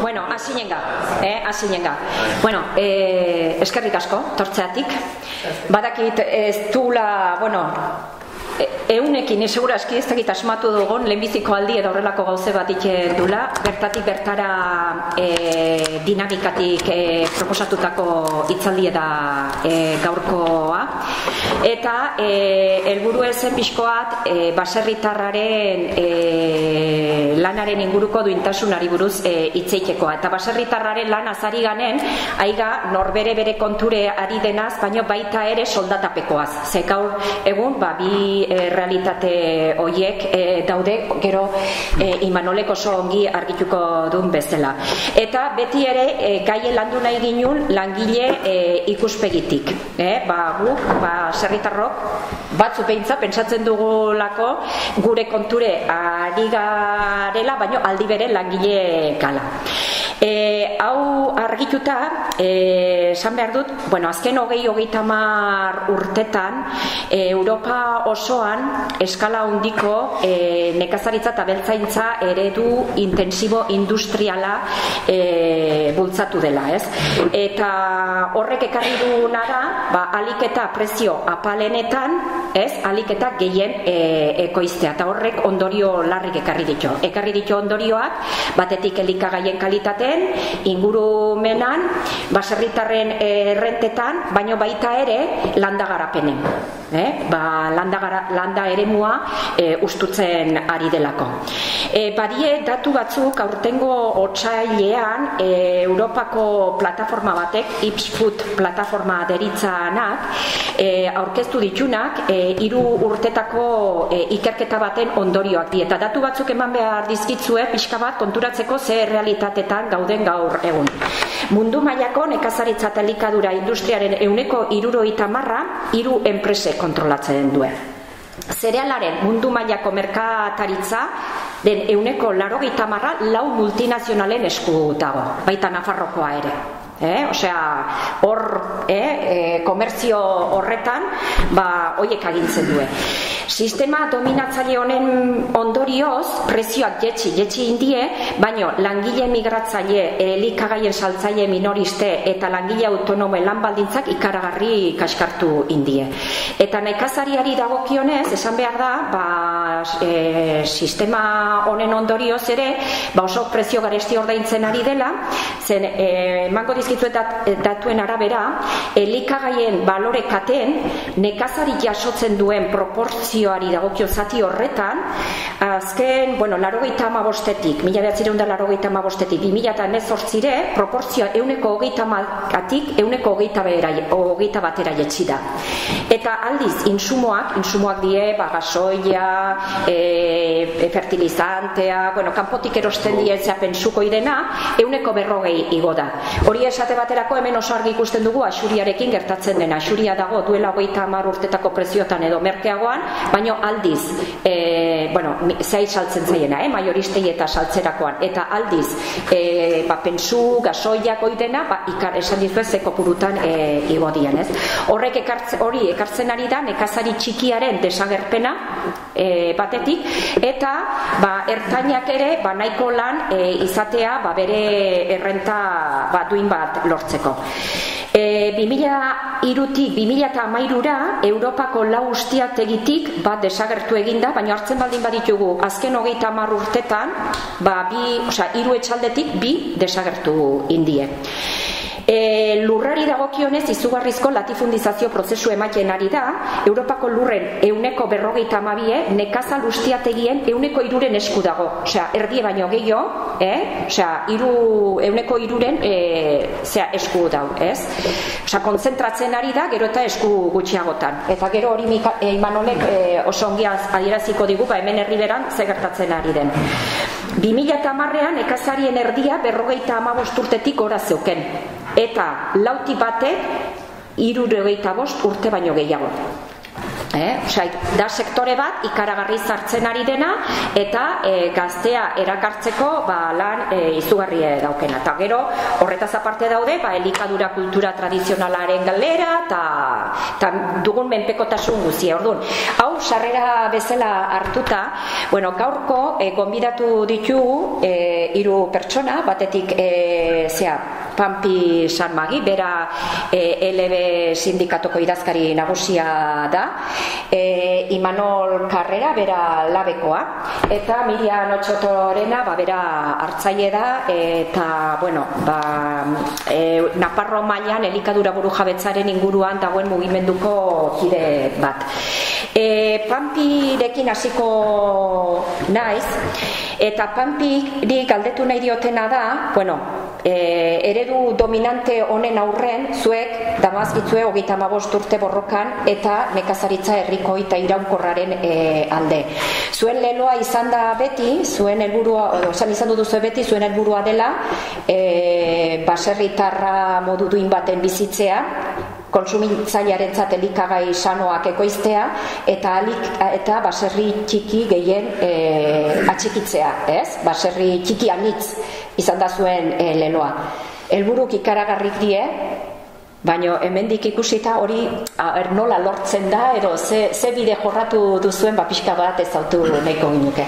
Bueno, asinenga, eh, asinenga. Bueno, eh, eskerrik asko, tortzeatik. Badakit ez dula, bueno, Eunekin, ni segura eski ez dakit asmatu dugun, lehenbiziko aldi edo horrelako gauze bat dula, bertatik bertara e, dinamikatik e, proposatutako itzaldi da e, gaurkoa. Eta e, elburu ezen pixkoat e, baserritarraren e, lanaren inguruko duintasunari buruz e, itzeitekoa. Eta baserritarraren lan azari ganen, aiga norbere bere konture ari denaz, baino baita ere soldatapekoaz. Ze gaur egun, ba, bi e, realitate hoiek e, daude gero e, Imanolek oso ongi argituko duen bezala. Eta beti ere e, gaie landu nahi ginun langile e, ikuspegitik. E, ba, gu, ba, serritarrok batzu behintza pentsatzen dugulako gure konture ari garela, baino aldi bere langile gala. E, hau argituta, e, esan behar dut, bueno, azken hogei hogei tamar urtetan, e, Europa osoan eskala hundiko e, nekazaritza eta beltzaintza eredu intensibo industriala e, bultzatu dela, ez? Eta horrek ekarri du nara, ba, aliketa prezio apalenetan, ez? Aliketa gehien e, ekoiztea, eta horrek ondorio larrik ekarri ditu. Ekarri ditu ondorioak, batetik elikagaien kalitate, ingurumenan, baserritarren errentetan, baino baita ere landa garapenen. Eh? Ba, landa, gara, landa ere mua e, ustutzen ari delako. E, badie datu batzuk aurtengo otsailean e, Europako plataforma batek, Ipsfood plataforma deritzanak, e, aurkeztu ditunak, e, iru urtetako e, ikerketa baten ondorioak di. Eta datu batzuk eman behar dizkitzue, pixka bat konturatzeko ze realitatetan gauden gaur egun. Mundu mailako nekazaritza eta likadura industriaren euneko iruroita marra, iru enprese kontrolatzen duen. Zerealaren mundu mailako merkataritza den euneko larogeita marra lau multinazionalen esku dago, baita Nafarrokoa ere eh? osea, hor eh, eh, komertzio horretan ba, oiek agintzen duen sistema dominatzaile honen ondorioz prezioak jetxi, jetxi indie baino langile migratzaile elikagaien saltzaile minoriste eta langile autonomoen lan baldintzak ikaragarri kaskartu indie eta nekazariari dagokionez esan behar da ba, e, sistema honen ondorioz ere ba oso prezio garesti ordaintzen ari dela zen e, mango dizkizuetat datuen arabera elikagaien balore katen nekazari jasotzen duen proportzioari dagokio zati horretan azken, bueno, laro gehieta amabostetik mila behatzireun da laro gehieta amabostetik bi mila eta emezortzire proporzioa euneko hogeita amakatik euneko hogeita, behera, hogeita batera jetxi da. Eta aldiz insumoak, insumoak die ba, gasoia e, fertilizantea bueno, kanpotik erosten die zea pensuko idena euneko berrogei igo da. Hori esate baterako hemen oso argi ikusten dugu asuriarekin gertatzen dena. Asuria dago duela hogeita hamar urtetako preziotan edo merkeagoan, baino aldiz, e, bueno, zai saltzen zaiena, eh, maioristei eta saltzerakoan, eta aldiz, e, ba, pensu, gasoiak oidena, ba, ikar, esan dizu ez, purutan e, igodian, ez? Horrek ekartzen, hori ekartzen ari da, nekazari txikiaren desagerpena, e, batetik, eta, ba, ertainak ere, ba, nahiko lan e, izatea, ba, bere errenta, ba, duin bat lortzeko. E, 2000 irutik 2000 eta amairura Europako lau ustiategitik bat desagertu eginda, baina hartzen baldin baditugu azken hogeita amar urtetan ba, bi, oza, iru etxaldetik bi desagertu indie. E, lurrari dagokionez izugarrizko latifundizazio prozesu ematen ari da, Europako lurren euneko berrogeita amabie, nekazal ustiategien euneko iruren esku dago. Osea, erdie baino gehiago, eh? Osea, iru, euneko iruren e, zea, esku dau, ez? Osea, konzentratzen ari da, gero eta esku gutxiagotan. Eta gero hori Mika, e, Imanolek e, oso ongiaz adieraziko digu, ba, hemen herriberan zegertatzen ari den. 2000 eta marrean, ekazarien erdia berrogeita amabosturtetik ora zeuken eta lauti batek irurogeita bost urte baino gehiago. Eh, da sektore bat ikaragarri zartzen ari dena eta e, gaztea erakartzeko ba, lan e, izugarri daukena. Eta gero, horretaz aparte daude, ba, elikadura kultura tradizionalaren galera eta dugun menpekotasun guzia. Orduan, hau sarrera bezala hartuta, bueno, gaurko e, gonbidatu ditugu e, hiru pertsona, batetik e, zea, Pampi Sanmagi, bera e, LB sindikatoko idazkari nagusia da, e, Imanol Carrera, bera labekoa, eta Miriam Otxotorena, ba, bera hartzaile da, eta, bueno, ba, e, Naparro mailan elikadura buru jabetzaren inguruan dagoen mugimenduko kide bat. E, Pampirekin hasiko naiz, eta Pampi galdetu nahi diotena da, bueno, e, eredu dominante honen aurren zuek damazkitzue hogeita urte borrokan eta nekazaritza herriko eta iraunkorraren e, alde. Zuen leloa izan da beti, zuen helburua, osan izan duzu beti, zuen helburua dela e, baserritarra modu duin baten bizitzea, kontsumitzailearen elikagai sanoak ekoiztea eta alik, eta baserri txiki gehien e, atxikitzea, ez? Baserri txiki anitz izan da zuen e, leloa. Helburuk ikaragarrik die, baino hemendik ikusita hori er, nola lortzen da edo ze, ze bide jorratu duzuen ba pixka bat ez autu nahiko ginuke.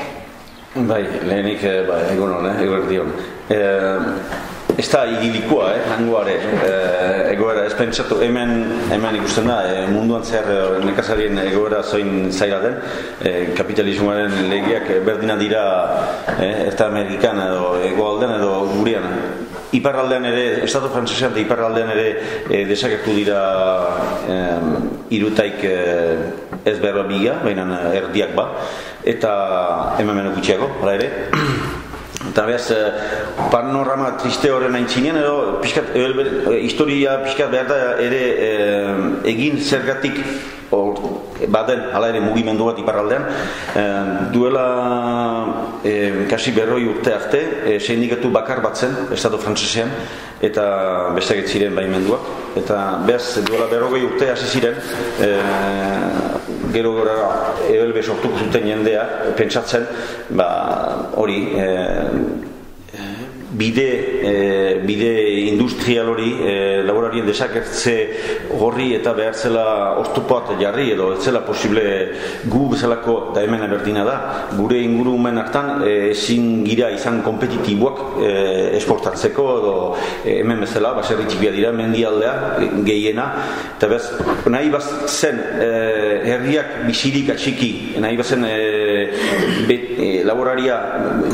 Bai, lehenik, eh, ba, egon hon, eh, egon dion. Eh, Ez da igilikoa, eh, hangoare, eh, egoera, ez pentsatu, hemen, hemen ikusten da, eh, munduan zer eh, nekazarien egoera zoin zaila den, eh, kapitalismoaren legiak berdina dira, eh, ez da Amerikan edo egoalden edo gurian. Iparraldean ere, Estatu Frantzesean eta Iparraldean ere eh, desagertu dira eh, irutaik eh, ez berba biga, baina erdiak ba, eta hemen gutxiago, hala ere. Eta eh, panorama triste horren aintzinean edo pixkat, e, historia pixkat behar da ere e, egin zergatik or, baden hala ere mugimendu bat iparraldean e, duela e, kasi berroi urte arte e, sindikatu bakar batzen estatu frantzesean eta besteak ziren baimenduak eta behaz duela berrogei urte hasi ziren e, gero gora ebelbe sortuko zuten jendea pentsatzen ba hori e, bide, e, bide industrial hori e, laborarien desakertze horri eta behar zela oztupoat jarri edo ez zela posible gu bezalako da hemen berdina da. Gure ingurumen hartan e, ezin gira izan kompetitiboak e, esportatzeko edo e, hemen bezala baserri txipia dira mendialdea gehiena. Eta bez nahi baz zen e, herriak bisirik atxiki nahi bazen e, e, laboraria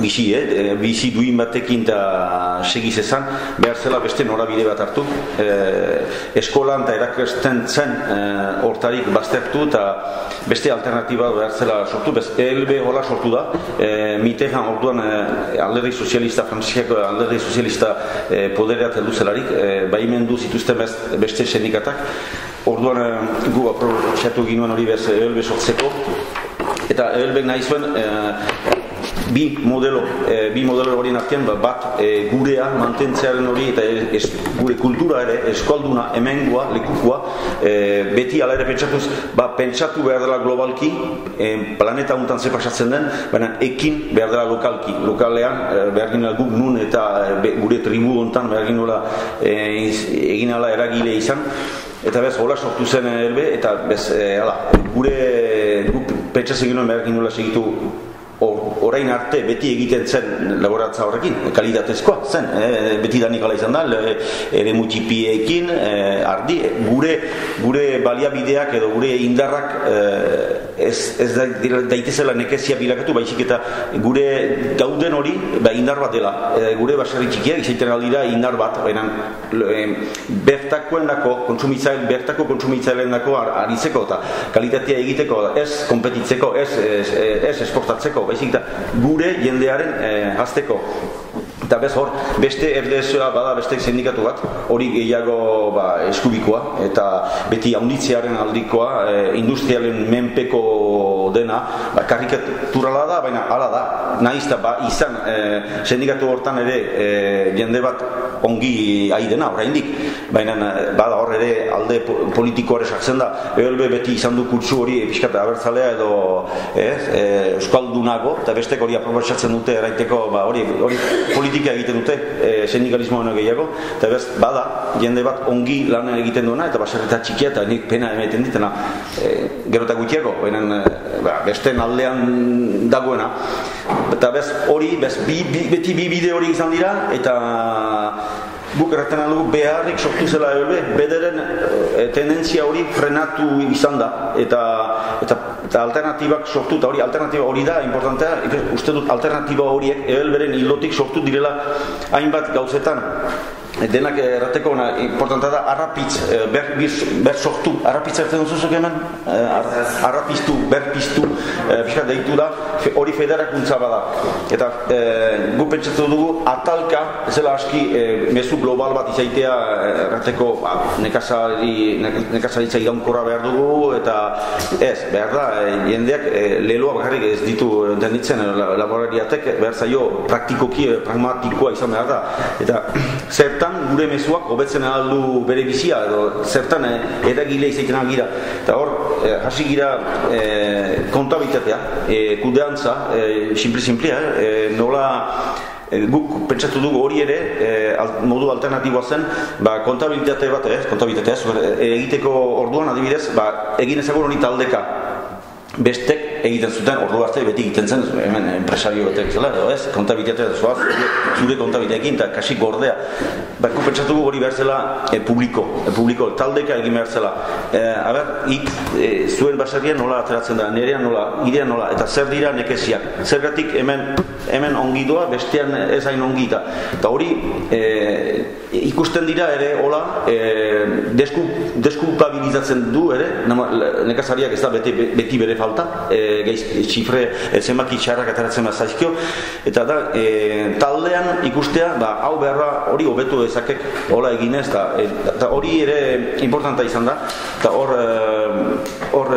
bisi, eh, bisi duin batekin eta segiz ezan, behar zela beste norabide bat hartu. E, eskolan eta erakesten zen e, hortarik baztertu eta beste alternatiba behar zela sortu. Bez, ELB hola sortu da, e, mitean orduan e, alderri sozialista, franziskako alderri sozialista e, podereat heldu zelarik, e, baimendu zituzten beste sendikatak. Orduan e, gu aprobetxatu ginuen hori bez ELB sortzeko, eta ELB nahi zuen e, bi modelo e, bi modelo horien artean ba, bat e, gurea mantentzearen hori eta es, gure kultura ere eskalduna hemengua lekukua e, beti ala ere pentsatuz ba, pentsatu behar dela globalki e, planeta untan ze pasatzen den baina ekin behar dela lokalki. Lokalean e, behar guk nun eta be, gure tribu ontan behar gina e, egin ala eragile izan. Eta bez hola sortu zen elbe eta bez e, ala, gure guk pentsatzen ginoen behar gina segitu orain arte beti egiten zen laboratza horrekin, kalitatezkoa zen, e, beti da nikala izan da, ere mutxipiekin, e, ardi, gure, gure baliabideak edo gure indarrak e, ez, ez daitezela nekezia bilakatu, baizik eta gure gauden hori ba, indar bat dela, e, gure baserri txikiak izaiten aldira indar bat, baina e, bertakoen dako, kontsumitzaile, bertako kontsumitzaileen dako aritzeko eta kalitatea egiteko, ez kompetitzeko, ez, ez, ez esportatzeko, baizik da gure jendearen e, hasteko. Eta bez hor beste erdezua bada beste sindikatu bat hori gehiago ba, eskubikoa eta beti haunditzearen aldikoa e, industrialen menpeko dena, ba, karikaturala da, baina hala da, nahiz ba, izan e, sindikatu hortan ere e, jende bat ongi ari dena, oraindik, baina bada hor ere alde politikoare sartzen da, ELB beti izan du kutsu hori pixkat abertzalea edo ez, e, euskaldunago, eta bestek hori aprobasatzen dute eraiteko, ba, hori, hori politika egiten dute e, sindikalismoa gehiago, eta bez, bada, jende bat ongi lan egiten duena, eta baserreta txikia eta nik pena ematen ditena e, gerota gutxiago, baina ba, beste aldean dagoena, eta bez, hori, bez, bi, bi, beti bi bide hori izan dira, eta guk erraten dugu beharrik sortu zela ELB, bederen e, tendentzia hori frenatu izan da, eta, eta, eta alternatibak sortu, eta hori alternatiba hori da, importantea, uste dut alternatiba horiek ELB-ren hilotik sortu direla hainbat gauzetan, denak errateko ona importanta da arrapitz eh, ber, ber sortu. Arrapitz ertzen duzuzuk hemen? Eh, arrapiztu, berpiztu e, deitu da hori federakuntza bada. Eta e, gu pentsatu dugu atalka zela aski e, mezu global bat izaitea errateko ba, nekazari nekazaritza iraunkorra behar dugu eta ez, behar da jendeak e, leloa bakarrik ez ditu entenditzen laborariatek behar zaio praktikoki pragmatikoa izan behar da. Eta zertan gure mezuak hobetzen aldu bere bizia edo zertan eh, eragile izaiten algira eta hor eh, hasi gira eh, kontabilitatea eh, kudeantza eh, simple simple eh, nola eh, guk pentsatu dugu hori ere eh, modu alternatiboa zen ba, kontabilitate bat ez, kontabilitatea eh, egiteko orduan adibidez ba, egin ezagun honi taldeka. Bestek egiten zuten ordu arte beti egiten zen hemen enpresario batek zela edo ez? Kontabilitatea da zoaz zure kontabilitateekin eta kasi gordea. Bako pentsatu hori behar zela e, publiko e, publiko taldeka egin behar zela. E, a ber, ik e, zuen baserrian nola ateratzen da nerean nola idean nola eta zer dira nekeziak zergatik hemen hemen ongi doa bestean ez hain ongi eta hori e, ikusten dira ere hola e, desku, deskulpabilizatzen du ere nekazariak ez da beti, beti bere falta e, geiz, txifre e, zenbaki txarrak ataratzen bat eta da, e, taldean ikustea ba, hau beharra hori hobetu dezakek hola eginez eta hori ere importanta izan da. Eta hor hor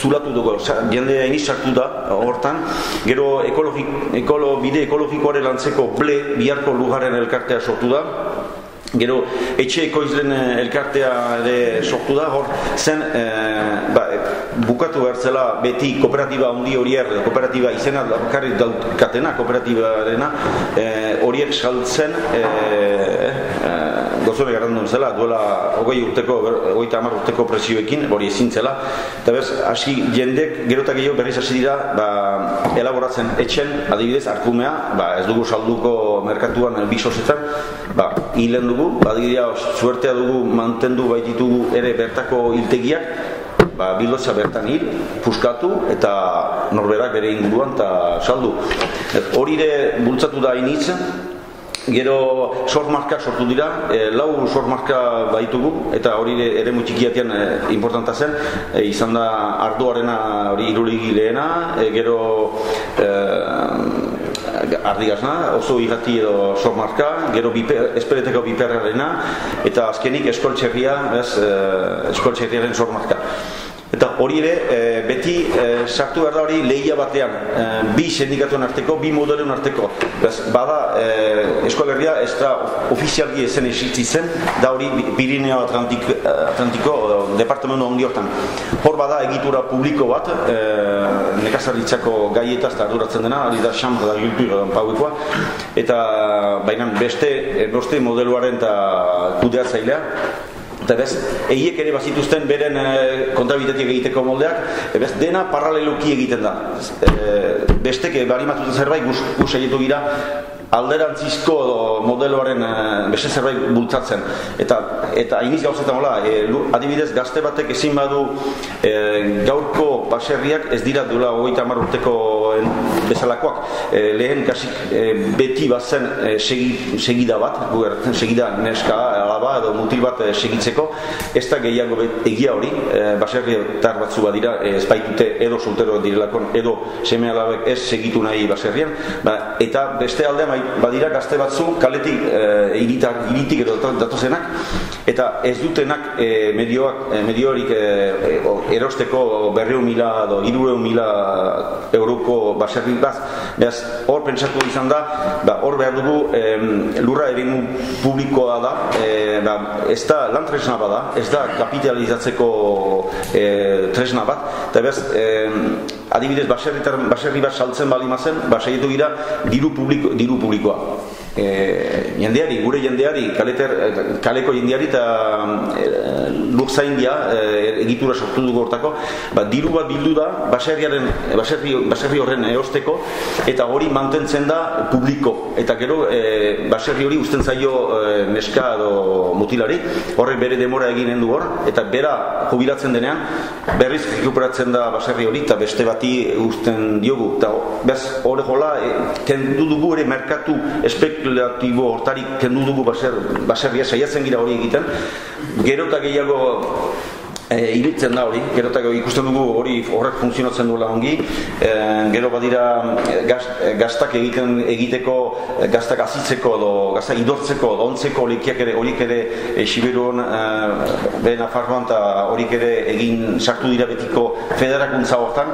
zulatu dugu jende hain sartu da hortan. Gero ekologik, ekolo, bide ekologikoaren lantzeko ble biharko lujaren elkartea sortu da. Gero, etxe ekoizlen elkartea ere sortu da, hor, zen, e, ba, bukatu behar zela beti kooperatiba handi horiek, kooperatiba izena bakarri daukatena, kooperatibarena, e, horiek saltzen, e, e, gozore garrandu zela, duela hogei urteko, hogei tamar urteko presioekin, hori ezin zela, eta bez, hasi jendek, gerotak gehiago berriz hasi dira, ba, elaboratzen etxen, adibidez, arkumea, ba, ez dugu salduko merkatuan bisosetan, ba, hilen dugu, badiria suertea dugu mantendu baititugu ere bertako hiltegiak ba, bilotza bertan hil, puskatu eta norberak bere inguruan eta saldu. Hori ere bultzatu da initz, Gero sormarkak sortu dira, e, lau sormarka baitugu eta hori ere mutxikiatean e, importanta zen, e, izan da arduarena hori iruligi lehena, e, gero e, ardigazna, oso irrati edo sormarka, gero biper, espereteko biperrarena, eta azkenik eskoltxerria, ez, eh, eskoltxerriaren sormarka. Eta hori ere, e, beti e, sartu behar da hori lehia batean, e, bi sindikatuen arteko, bi modelen arteko. Bez, bada, e, eskolerria ez da ofizialgi ezen esitzi zen, da hori Pirineo Atlantik, Atlantiko departamentu ongi hortan. Hor bada egitura publiko bat, e, nekazaritzako gaietaz da arduratzen dena, hori da xamra da giltu pauekoa, eta baina beste, beste modeluaren eta kudeatzailea, Eta bez, eiek ere bazituzten beren e, kontabitetik egiteko moldeak, e, bez, dena paraleluki egiten da. E, besteke, bari matuten zerbait, gus, gus gira, alderantzizko modeloaren e, beste zerbait bultzatzen. Eta, eta iniz gauzetan hola, e, adibidez, gazte batek ezin badu e, gaurko baserriak ez dira duela hogeita urteko eskoen bezalakoak e, lehen kasik e, beti bazen e, segi, segida bat guer, segida neska alaba mutil bat e, segitzeko. Ez da gehiago egia hori e, baserri tar batzu badira e, ez baitute edo soltero direlakon edo seme alabek ez segitu nahi baserrian ba, eta beste aldean badira gazte batzu kaletik e, iritar, iritik edo datozenak eta ez dutenak e, medioak, mediorik e, erosteko berreu mila edo irureu mila euroko baserri bat. Behaz hor pentsatu izan da ba, hor behar dugu lurra egin publikoa da e, ba, ez da lan tresna bada ez da kapitalizatzeko e, tresna bat. Eta behaz e, adibidez baserri bat saltzen bali mazen baserritu gira diru, publiko, diru publikoa e, jendeari, gure jendeari, kaleter, eh, kaleko jendeari eta e, lur zaindia e, egitura sortu dugu hortako, ba, diru bat bildu da baserriaren, baserri, baserri horren eosteko eta hori mantentzen da publiko. Eta gero e, baserri hori usten zaio e, neska edo mutilari. Horrek bere demora eginen du hor eta bera jubilatzen denean berriz rekuperatzen da baserri hori eta beste bati usten diogu. Eta bez horre jola e, kendu dugu ere merkatu espek espekulatibo hortarik kendu dugu baser, baserria saiatzen gira hori egiten. Gero eta gehiago e, iritzen da hori, gero eta ikusten dugu hori horrek funtzionatzen duela ongi. E, gero badira e, gaztak egiten egiteko gaztak azitzeko edo gaztak idortzeko edo ontzeko ere horik ere e, Siberuan e, behen eta horik ere egin sartu dira betiko federakuntza hortan.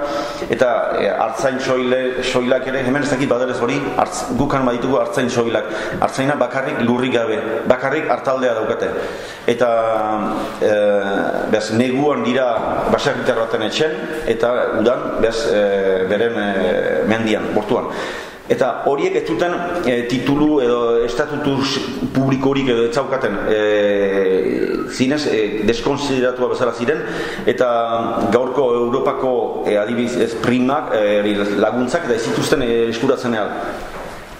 Eta e, hartzain soile, soilak ere hemen ez dakit badelez hori hartz, gukan baditugu hartzain soilak. Hartzaina bakarrik lurrik gabe bakarrik hartaldea daukate. Eta e, behaz, neguan dira baserritar baten etxen eta udan bez e, beren e, mendian, bortuan. Eta horiek ez duten e, titulu edo estatutus publikorik edo ez zaukaten e, zinez e, deskonsideratua bezala ziren eta gaurko Europako e, adibiz primak e, laguntzak eta ez zituzten e, eskuratzen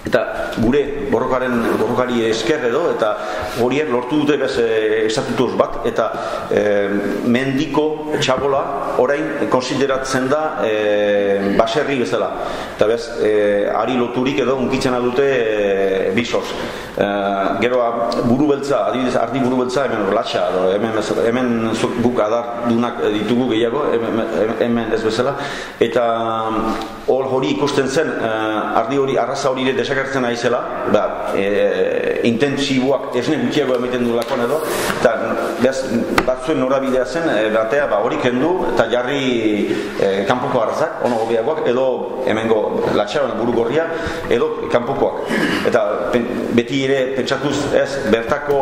eta gure borrokaren borrokari esker edo eta horiek lortu dute bez e, estatutuz bat eta e, mendiko txabola orain konsideratzen da e, baserri bezala. Eta bez e, ari loturik edo unkitzen dute e, bisoz e, gero buru beltza adibidez ardi buru beltza hemen latxa edo hemen, hemen guk adar dunak ditugu gehiago hemen, hemen ez bezala. Eta hor hori ikusten zen ardi hori arraza hori desagertzen aizela, ba, e, intentsiboak esne gutxiago emiten du lakon edo, eta behaz, batzuen norabidea zen, e, batea ba, hori kendu, eta jarri e, kanpoko arrazak, ono gobiagoak, edo hemengo latxaroan buru gorria, edo kanpokoak. Eta beti ere pentsatuz ez, bertako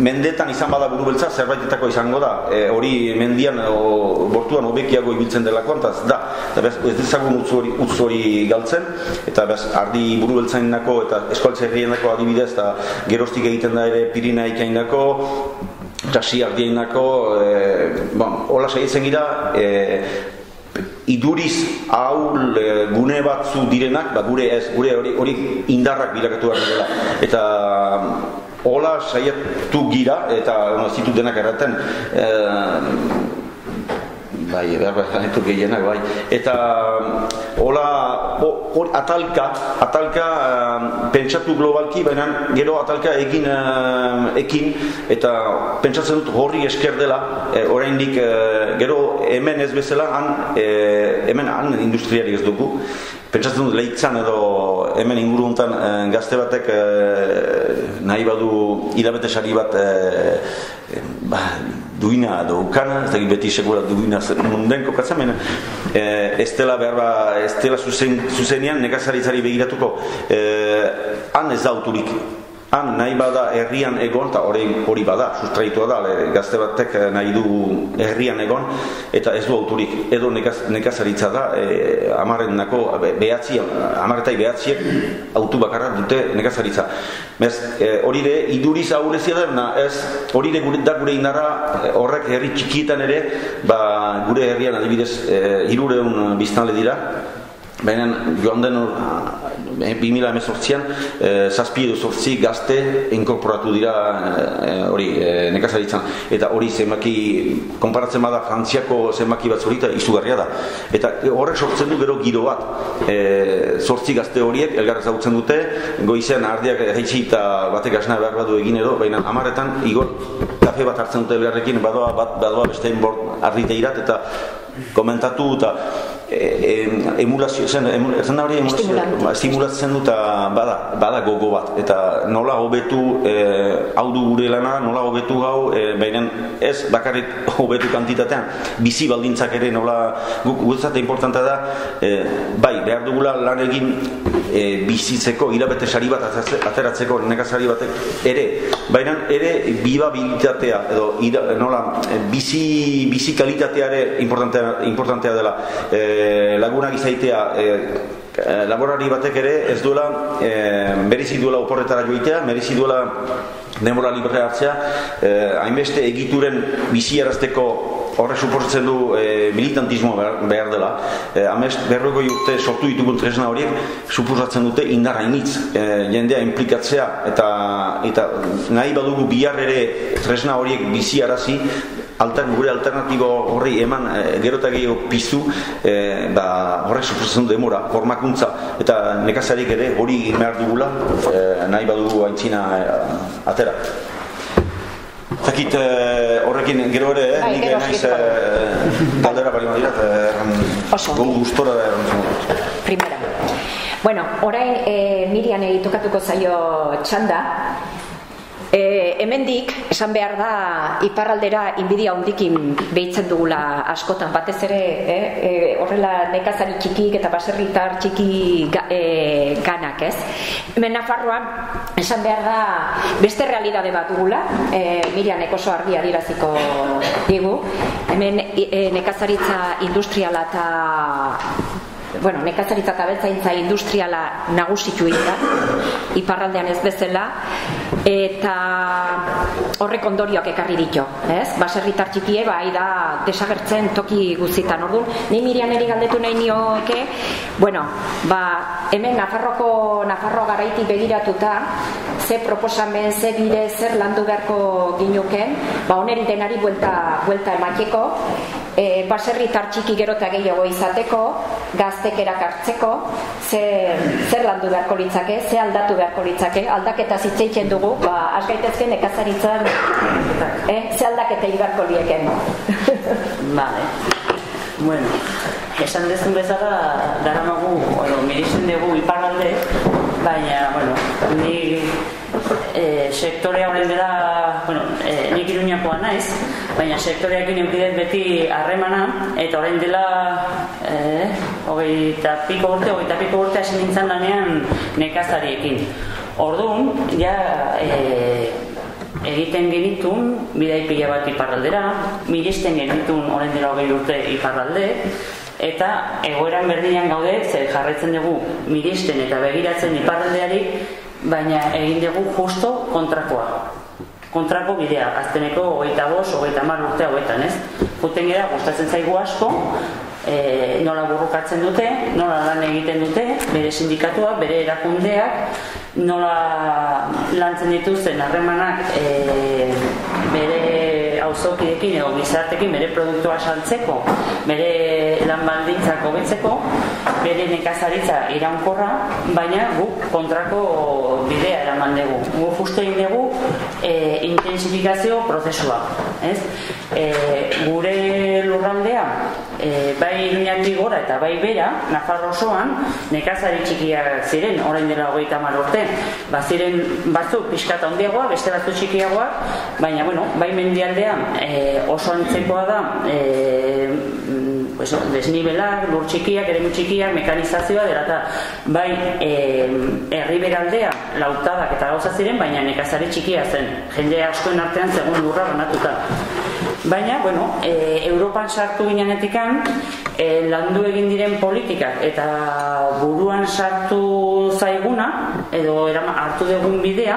mendetan izan bada buru beltza, zerbaitetako izango da, e, hori mendian o, bortuan hobekiago ibiltzen delakoan, eta da, eta bez, ez dezagun utzu hori galtzen, eta bez, ardi buru beltzainako eta eskualtzerrien dako adibidez eta gerostik egiten da ere pirina ikain dako kasi ardien e, bon, hola saitzen gira e, iduriz hau e, gune batzu direnak ba, gure ez gure hori, hori indarrak bilakatu behar dela eta hola saiatu gira eta zitu denak erraten e, bai, behar behar gehienak, bai. Eta, hola, hor, atalka, atalka um, pentsatu globalki, baina gero atalka egin, um, ekin, eta pentsatzen dut horri esker dela, e, oraindik e, gero hemen ez bezala, han, e, hemen han industriari ez dugu, Pentsatzen dut lehitzan edo hemen inguru gazte batek e, nahi badu hilabete sari bat e, ba, duina edo ukana, ez beti segura duina munden kokatzen, mena, e, ez dela behar ba, ez dela zuzen, zuzenian nekazaritzari begiratuko, e, han ez da auturik, Han nahi bada herrian egon, eta hori, hori bada, sustraitua da, le, gazte batek eh, nahi du herrian egon, eta ez du auturik, edo nekaz, nekazaritza da, e, amaren nako, behatzi, amaretai behatziek autu bakarra dute nekazaritza. Bez, e, hori de, iduriz aurrezia da, ez, hori de gure, da gure indarra, horrek herri txikietan ere, ba, gure herrian adibidez, e, irureun biztanle dira, Baina joan den eh, bi mila emezortzian, eh, zazpi edo zortzi gazte inkorporatu dira eh, hori eh, nekazaritzan. Eta hori zenbaki, konparatzen bada frantziako zenbaki bat zorita izugarria da. Eta horrek sortzen du gero giro bat. Eh, zortzi gazte horiek elgarra zautzen dute, goizean ardiak jaitsi eta batek asna behar badu egin edo, baina amaretan igor kafe bat hartzen dute beharrekin, badoa, bat, badoa beste inbort ardite irat eta komentatu eta e, emulazio zen zen hori emulazio estimulatzen dut bada bada gogo bat. Eta nola hobetu e, hau du gure lana nola hobetu hau e, baina ez bakarrik hobetu kantitatean. Bizi baldintzak ere nola guk gutzat importantea da e, bai behar dugula lan egin e, bizitzeko hilabete sari bat ateratzeko nekazari batek ere. Baina ere bibabilitatea edo ira, nola bizi bizi kalitateare importantea importantea dela. E, Eh, lagunak izaitea e, laborari batek ere ez duela e, berizi duela oporretara joitea, berizi duela denbora libre hartzea, e, hainbeste egituren biziarazteko horre suposatzen du e, militantismo behar, dela. E, Amez, berrogoi urte sortu ditugun tresna horiek, suposatzen dute indarra initz, e, jendea implikatzea, eta, eta nahi badugu bihar ere tresna horiek bizi altern, gure alternatibo horri eman e, gero eta gehiago piztu e, ba, horrek suposatzen demora, formakuntza. Eta nekazarik ere hori behar dugula e, nahi badugu aintzina atera. Zakit horrekin gero ere, eh, bai, nik naiz galdera bali madira, eta gustora da Primera. Bueno, orain e, Mirian egitokatuko zaio txanda, E, hemendik esan behar da iparraldera inbidia hondikin behitzen dugula askotan. Batez ere e, e, horrela nekazari txikik eta baserritar txiki ga, e, ganak ez? Hemen Nafarroan esan behar da beste realidade bat dugula. E, Mirian ekoso argi adiraziko digu. Hemen e, nekazaritza industriala eta bueno, nekazaritza eta beltzaintza industriala nagusitu da, iparraldean ez bezala, eta horrek ondorioak ekarri ditu, ez? Baserritar txikie bai da desagertzen toki guztietan. Orduan, ni Miriam eri galdetu nahi nioke, bueno, ba, hemen Nafarroko Nafarro garaitik begiratuta, ze proposamen, ze bide, zer landu beharko ginuken, ba oneri denari buelta buelta emateko, e, baserritar txiki gero eta gehiago izateko, gaztek erakartzeko, ze, zer landu beharko litzake, ze aldatu beharko litzake, aldaketa zitzeitzen dugu, ba, asgaitezke nekazaritzan, eh, ze aldaketa beharko lieken. vale. Bueno, esan dezun bezala, dara magu, bueno, mirisen dugu iparalde, baina, bueno, ni e, sektorea horren dela, bueno, e, nik iruñakoa naiz, baina sektoreak inukidet beti harremana, eta horrein dela, e, hogei eta piko urte, hogei eta piko urte hasi nintzen lanean nekazariekin. Orduan, ja, e, egiten genitun, bidai pila bat iparraldera, miristen genitun horrein dela hogei urte iparralde, eta egoeran berdinan gaude, zer jarraitzen dugu miristen eta begiratzen iparraldeari, baina egin dugu justo kontrakoa. Kontrako bidea, azteneko hogeita bos, hogeita mar urte hauetan, ez? Juten gira, gustatzen zaigu asko, e, nola burrukatzen dute, nola lan egiten dute, bere sindikatua, bere erakundeak, nola lantzen dituzten harremanak e, bere auzokiekin edo gizartekin bere produktua saltzeko, bere lan baldintzak hobetzeko, bere nekazaritza iraunkorra, baina guk kontrako bidea eraman dugu. Guk egin dugu e, intensifikazio prozesua. Ez? E, gure e, bai iruñatik gora eta bai bera, Nafarro osoan, nekazari txikiak ziren, orain dela hogeita mar urte, ba, ziren batzu pixkata handiagoa, beste batzu txikiagoa, baina, bueno, bai mendialdean e, oso antzekoa da, e, pues, desnibelak, lur txikiak, ere txikiak, mekanizazioa dela eta bai e, herri beraldea lautadak eta gauza ziren, baina nekazari txikia zen, jende askoen artean segun lurra banatuta. Baina, bueno, e, Europan sartu gineanetikan, e, landu egin diren politikak eta buruan sartu zaigun duguna, edo erama, hartu dugun bidea,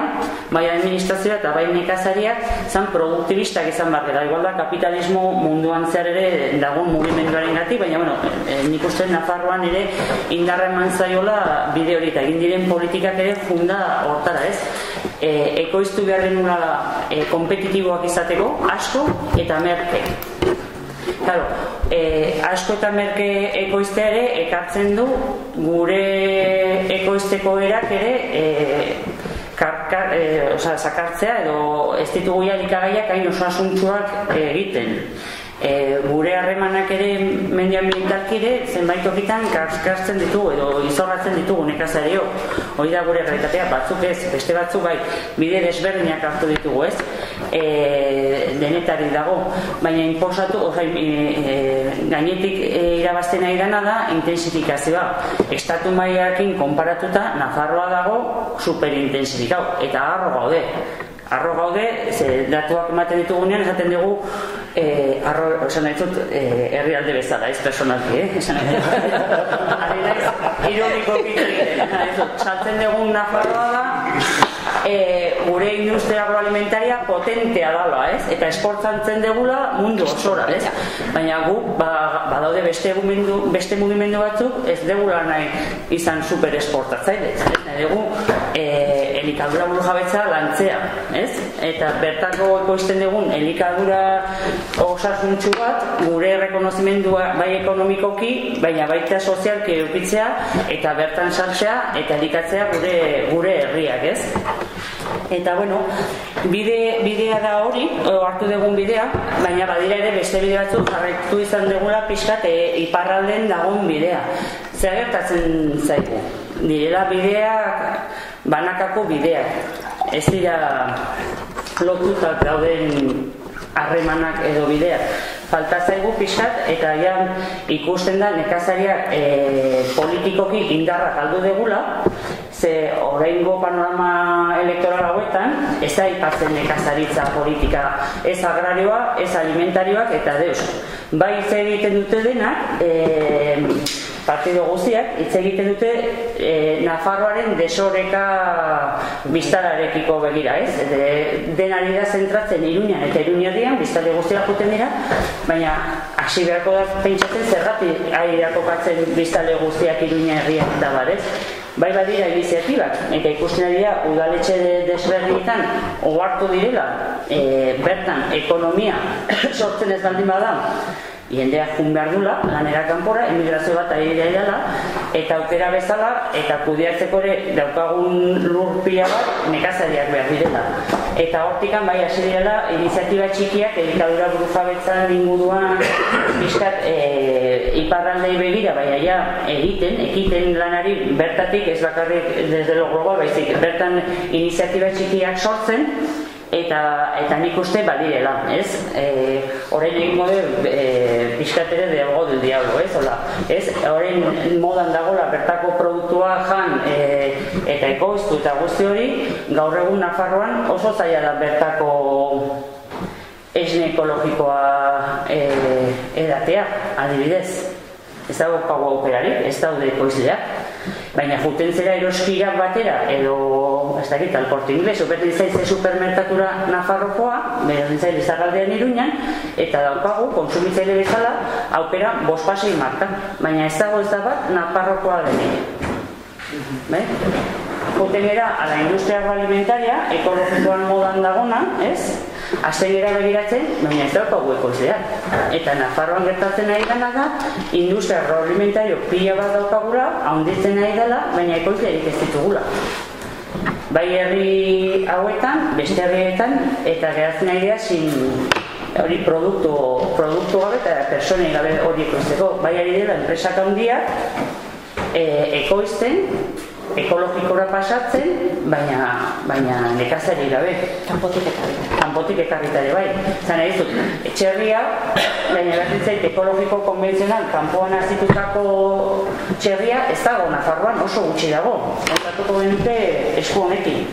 bai administrazioa eta bai nekazariak, zan produktibistak izan behar dela. Igual da, kapitalismo munduan zehar ere dagoen mugimenduaren gati, baina, bueno, e, nik uste Nafarroan ere indarra eman zaiola bide hori, eta egin diren politikak ere funda hortara, ez? E, ekoiztu behar denula e, kompetitiboak izateko, asko eta merke. Claro, e, asko eta merke ekoiztea ere ekartzen du gure ekoizteko erak ere e, karka, e, oza, sakartzea edo ez ditugu ja hain osasuntxuak egiten e, gure harremanak ere mendian militarkire zenbait okitan kaskartzen ditugu edo izorratzen ditugu nekazario hori da gure realitatea batzuk ez, beste batzuk bai. Bide desberdinak hartu ditugu ez? E, denetari dago. Baina inposatu oza, e, e, gainetik e, irabazten ari dana da intensifikazioa. Estatu maiakin konparatuta Nafarroa dago superintensifikau eta arro gaude arro gaude, ze datuak ematen ditugunean esaten dugu eh arro, esan nahi dut eh herrialde bezala, ez personalki, eh? Esan nahi dut. Ironiko saltzen dugun Nafarroa da e, gure industria agroalimentaria potentea dala, ez? Eta esportzantzen degula mundu osora, ez? Baina gu, ba, badaude beste mugimendu, beste mugimendu batzuk ez degula nahi izan super esportatzaile, ez? Nahi dugu e, elikadura buru jabetza lantzea, ez? Eta bertako ekoizten dugun elikadura osasuntxu bat gure rekonozimendua bai ekonomikoki, baina baita sozialki eukitzea eta bertan sartzea eta elikatzea gure gure herriak, ez? Eta bueno, bide, bidea da hori, hartu dugun bidea, baina badira ere beste bide batzuk jarraitu izan dugula pixkat e, iparralden dagoen bidea. Zer gertatzen zaigu? Direla bideak banakako bideak. Ez dira lotuta dauden harremanak edo bideak. Falta zaigu pixkat eta ja ikusten da nekazariak e, politikoki indarra galdu degula, ze oraingo panorama elektoral hauetan ez da ipatzen nekazaritza politika ez agrarioa, ez alimentarioak eta deus. Bai hitz egiten dute denak, e, partido guztiak hitz egiten dute e, Nafarroaren desoreka biztararekiko begira, ez? De, denari da zentratzen Iruñan eta Iruñerrian biztale guztiak juten dira, baina hasi beharko da pentsatzen zergatik airako katzen biztale guztiak Iruñerrian eta bar, bai badira iniziatibak eta ikusten dira udaletxe desberdinetan ohartu direla e, bertan ekonomia sortzen ez baldin bada jendeak jun behar dula, lanera kanpora, emigrazio bat ari dela, eta aukera bezala, eta kudiatzeko ere daukagun lurpia bat, nekazariak behar direla. Eta hortikan bai hasi direla, iniziatiba txikiak, edikadura buru jabetzan inguruan, bizkat, e, iparraldei begira, bai ja, egiten, ekiten lanari, bertatik, ez bakarrik, desde lo global, baizik, bertan iniziatiba txikiak sortzen, eta eta nik uste badirela, ez? Eh, orain egingo de eh bizkatere de algo del diablo, ez? Hola, ez? Orain modan dagola bertako produktua jan e, eta ekoiztu eta guzti hori gaur egun Nafarroan oso zaila da bertako esne ekologikoa eh edatea, adibidez. Ez dago pago aukerarik, ez daude ekoizleak. Baina juten zera eroskira batera, edo, ez da gita, alportu ingles, operti zaitze supermerkatura Nafarrokoa, bera zaitze zagaldean iruñan, eta daukagu, konsumitzaile bezala, aukera bospasei marka. Baina ez dago ez da bat, Nafarrokoa denik. Bai? Juten gara, ala industria agroalimentaria, ekologikoan modan dagona, ez? Azten begiratzen, baina ez daukagu ekoizleak. Eta Nafarroan gertatzen ari dena da, industria agroalimentario pila bat daukagula, haunditzen nahi dela, baina ekoizlerik ez ditugula. Bai herri hauetan, beste herrietan, eta geratzen nahi dira sin hori produktu, produktu gabe eta personei gabe hori ekoizteko. Bai ari dela, enpresak handiak, e, ekoizten, ekologikora pasatzen, baina baina nekazari gabe. Kanpotik ekarri. Kanpotik ekarri ere bai. Zan nahi zut, etxerria, baina bertitzait ekologiko konbentzional, kanpoan azitutako txerria, ez dago, Nafarroan oso gutxi dago. Kontatuko benute esku honekin.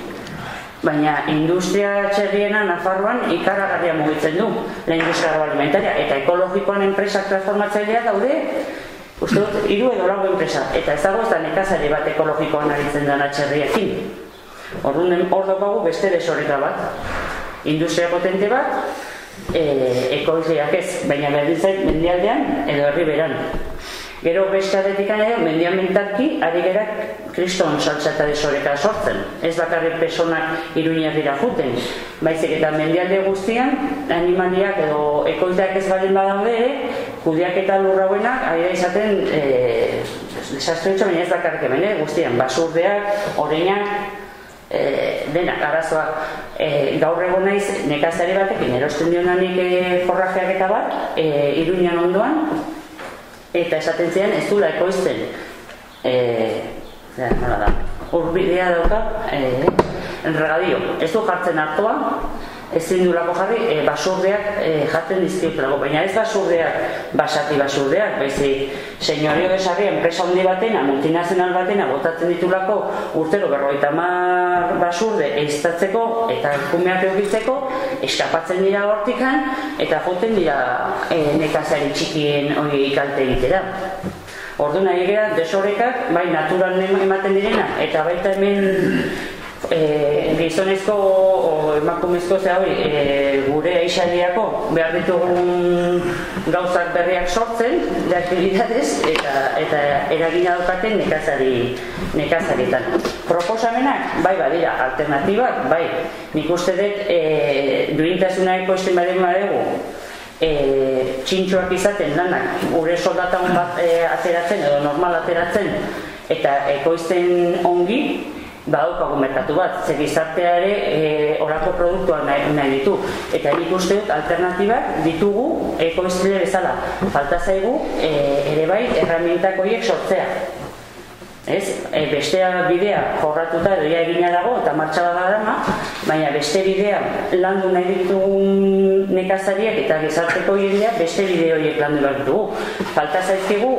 Baina industria txerriena Nafarroan ikaragarria mugitzen du, la industria agroalimentaria. Eta ekologikoan enpresak transformatzailea daude, Uste dut, iru edo lagu enpresa, eta ez dago ez da nekazari bat ekologikoan aritzen den atxerriekin. Orduan, hor daukagu beste desoreka bat. Industria potente bat, e, ekoizleak ez, baina berdin mendialdean edo herri beran. Gero beste adetik ere, mendian mentarki, ari gerak kriston saltza eta desoreka sortzen. Ez bakarrik personak iruñerrira juten. Baizik eta mendialde guztian, animaliak edo ekoizleak ez baldin badaude, judiak eta lurrauenak, ari izaten, e, desastro baina ez bakarrik hemen, eh? guztian, basurdeak, oreinak, e, denak arazoa e, gaur egon naiz nekazari batekin erosten dionanik e, forrajeak eta bat e, iruñan ondoan eta esaten zian ez dula ekoizten. E, nola da? Urbidea dauka e, enregadio ez du jartzen hartua ezin du lako jarri e, basurdeak e, jaten dizkiutelago, baina ez basurdeak basati basurdeak, baizi senyorio desarri enpresa handi batena, multinazional batena, botatzen ditulako urtero berroita mar basurde eiztatzeko eta kumeak eukitzeko, eskapatzen dira hortikan eta joten dira e, nekazari txikien hori ikalte egitera. Ordu nahi desorekak, bai natural ematen direna, eta baita hemen e, gizonezko o emakumezko ze hori e, gure aixaliako behar ditugun gauzak berriak sortzen de aktivitatez eta eta eragina daukaten nekazari nekazarietan. Proposamenak bai badira alternatibak bai. Nik uste dut e, duintasuna ekoizten baren badegu e, txintxoak izaten lanak gure soldata bat e, ateratzen edo normal ateratzen eta ekoizten ongi badaukagu merkatu bat, ze gizartea ere e, orako produktua nahi, nahi ditu. Eta nik uste dut alternatibak ditugu ekoizile bezala. Falta zaigu e, ere bai erramientak horiek sortzea. Ez? E, bestea bidea jorratuta edo egina dago eta martxa bat dama, baina beste bidea landu nahi ditugun nekazariak eta gizarteko jendea beste bide horiek landu behar ditugu. Falta zaizkigu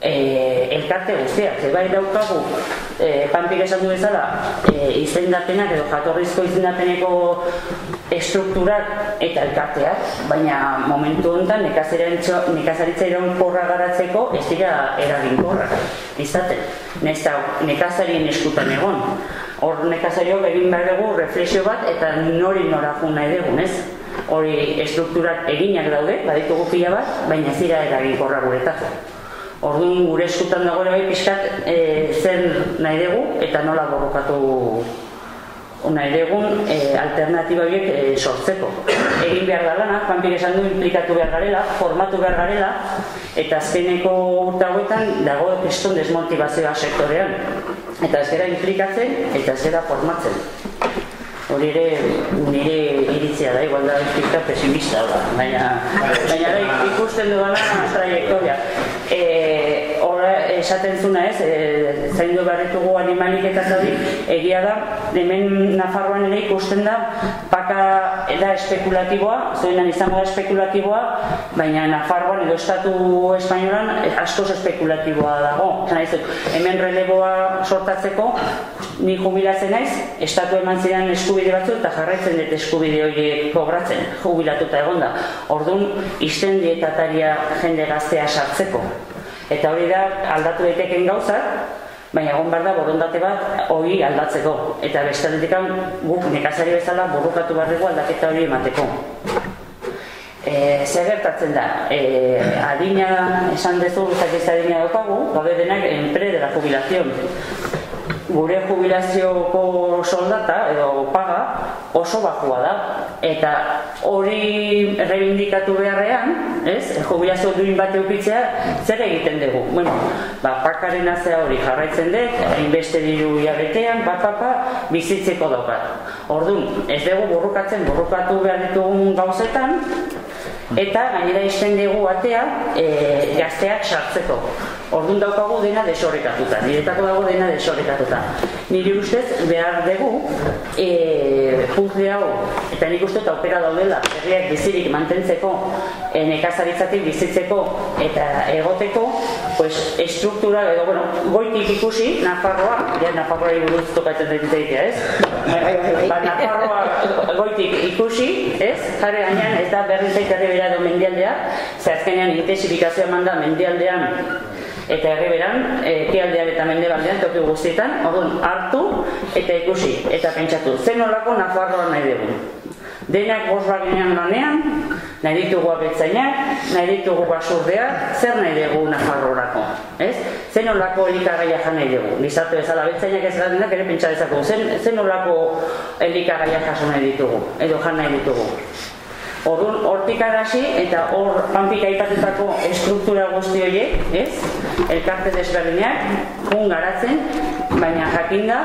e, elkarte guztiak, ze bai daukagu e, panpik esan du bezala e, izendapenak edo jatorrizko izendapeneko estrukturak eta elkarteak, baina momentu honetan nekazaritza iraun porra garatzeko ez dira eraginkorrak izaten, nesta nekazarien eskutan egon hor nekazariok egin behar dugu reflexio bat eta nori nora jun nahi ez? hori estrukturak eginak daude, baditugu pila bat, baina ez dira eraginkorra guretako. Orduan gure eskutan dagoen bai pixkat e, zen nahi dugu eta nola borrokatu nahi dugun e, alternatiba horiek e, sortzeko. Egin behar da lana, Juan esan du implikatu behar garela, formatu behar garela eta azkeneko urte hauetan dago keston desmotivazioa sektorean. Eta ez gara implikatzen eta ez gara formatzen. Hori ere nire iritzia da, igual da pizka pesimista da, baina, baina da ikusten dudana trajektoria. E, esaten zuna ez, e, zaindu barritugu animalik eta zaudi, egia da, hemen Nafarroan ere ikusten da, paka da espekulatiboa, zoenan izango da espekulatiboa, baina Nafarroan edo estatu espainolan askoz espekulatiboa dago. Zena hemen releboa sortatzeko, ni jubilatzen naiz, estatu eman ziren eskubide batzu eta jarraitzen dut eskubide horiek kobratzen, jubilatuta egonda. Orduan, izten dietataria jende gaztea sartzeko. Eta hori da aldatu daiteken gauzak, baina egon behar da borondate bat hori aldatzeko. Eta beste guk nekazari bezala borrokatu barrego aldaketa hori emateko. E, zer gertatzen da, e, adina esan dezu, eta adina daukagu, gabe denak enpre de la jubilazion gure jubilazioko soldata edo paga oso bajua da eta hori reivindikatu beharrean, ez? Jubilazio duin bat eukitzea zer egiten dugu? Bueno, ba, pakaren azea hori jarraitzen dut, hainbeste diru iabetean, bat papa, bizitzeko daukat. Orduan, ez dugu burrukatzen, burrukatu behar ditugun gauzetan, eta gainera izten dugu batea e, gazteak sartzeko. Orduan daukagu dena desorekatuta, niretako dago dena desorekatuta. Nire ustez behar dugu e, puzle hau, eta nik uste aukera daudela, herriak bizirik mantentzeko, e, nekazaritzatik bizitzeko eta egoteko, pues, estruktura, edo, bueno, goitik ikusi, Nafarroa, ja, Nafarroa iguruz tokatzen dut ez? Bai, bai, bai. Ba, Nafarroa goitik ikusi, ez? Jare ez da berri zaiterri bera mendialdea, ze azkenean intensifikazioa manda mendialdean Eta herriberan, ekialdean eta mendebaldean toki guztietan, orduan hartu eta ikusi eta pentsatu, zen olako Nafarroa nahi dugu. Denak Volkswagenean lanean, nahi ditugu abetzainak, nahi ditugu basurdeak, zer nahi dugu Nafarroarako, ez? Zen olako elikagaia jan nahi dugu. Gizarte bezala abetzainak ez garenak ere pentsa dezakegu. Zen, zen olako elikagaia jaso nahi ditugu, edo jan nahi ditugu. Orduan, hortik arasi eta hor panpik aipatutako estruktura guzti horiek, ez? Elkarte desberdinak, jun garatzen, baina jakinda,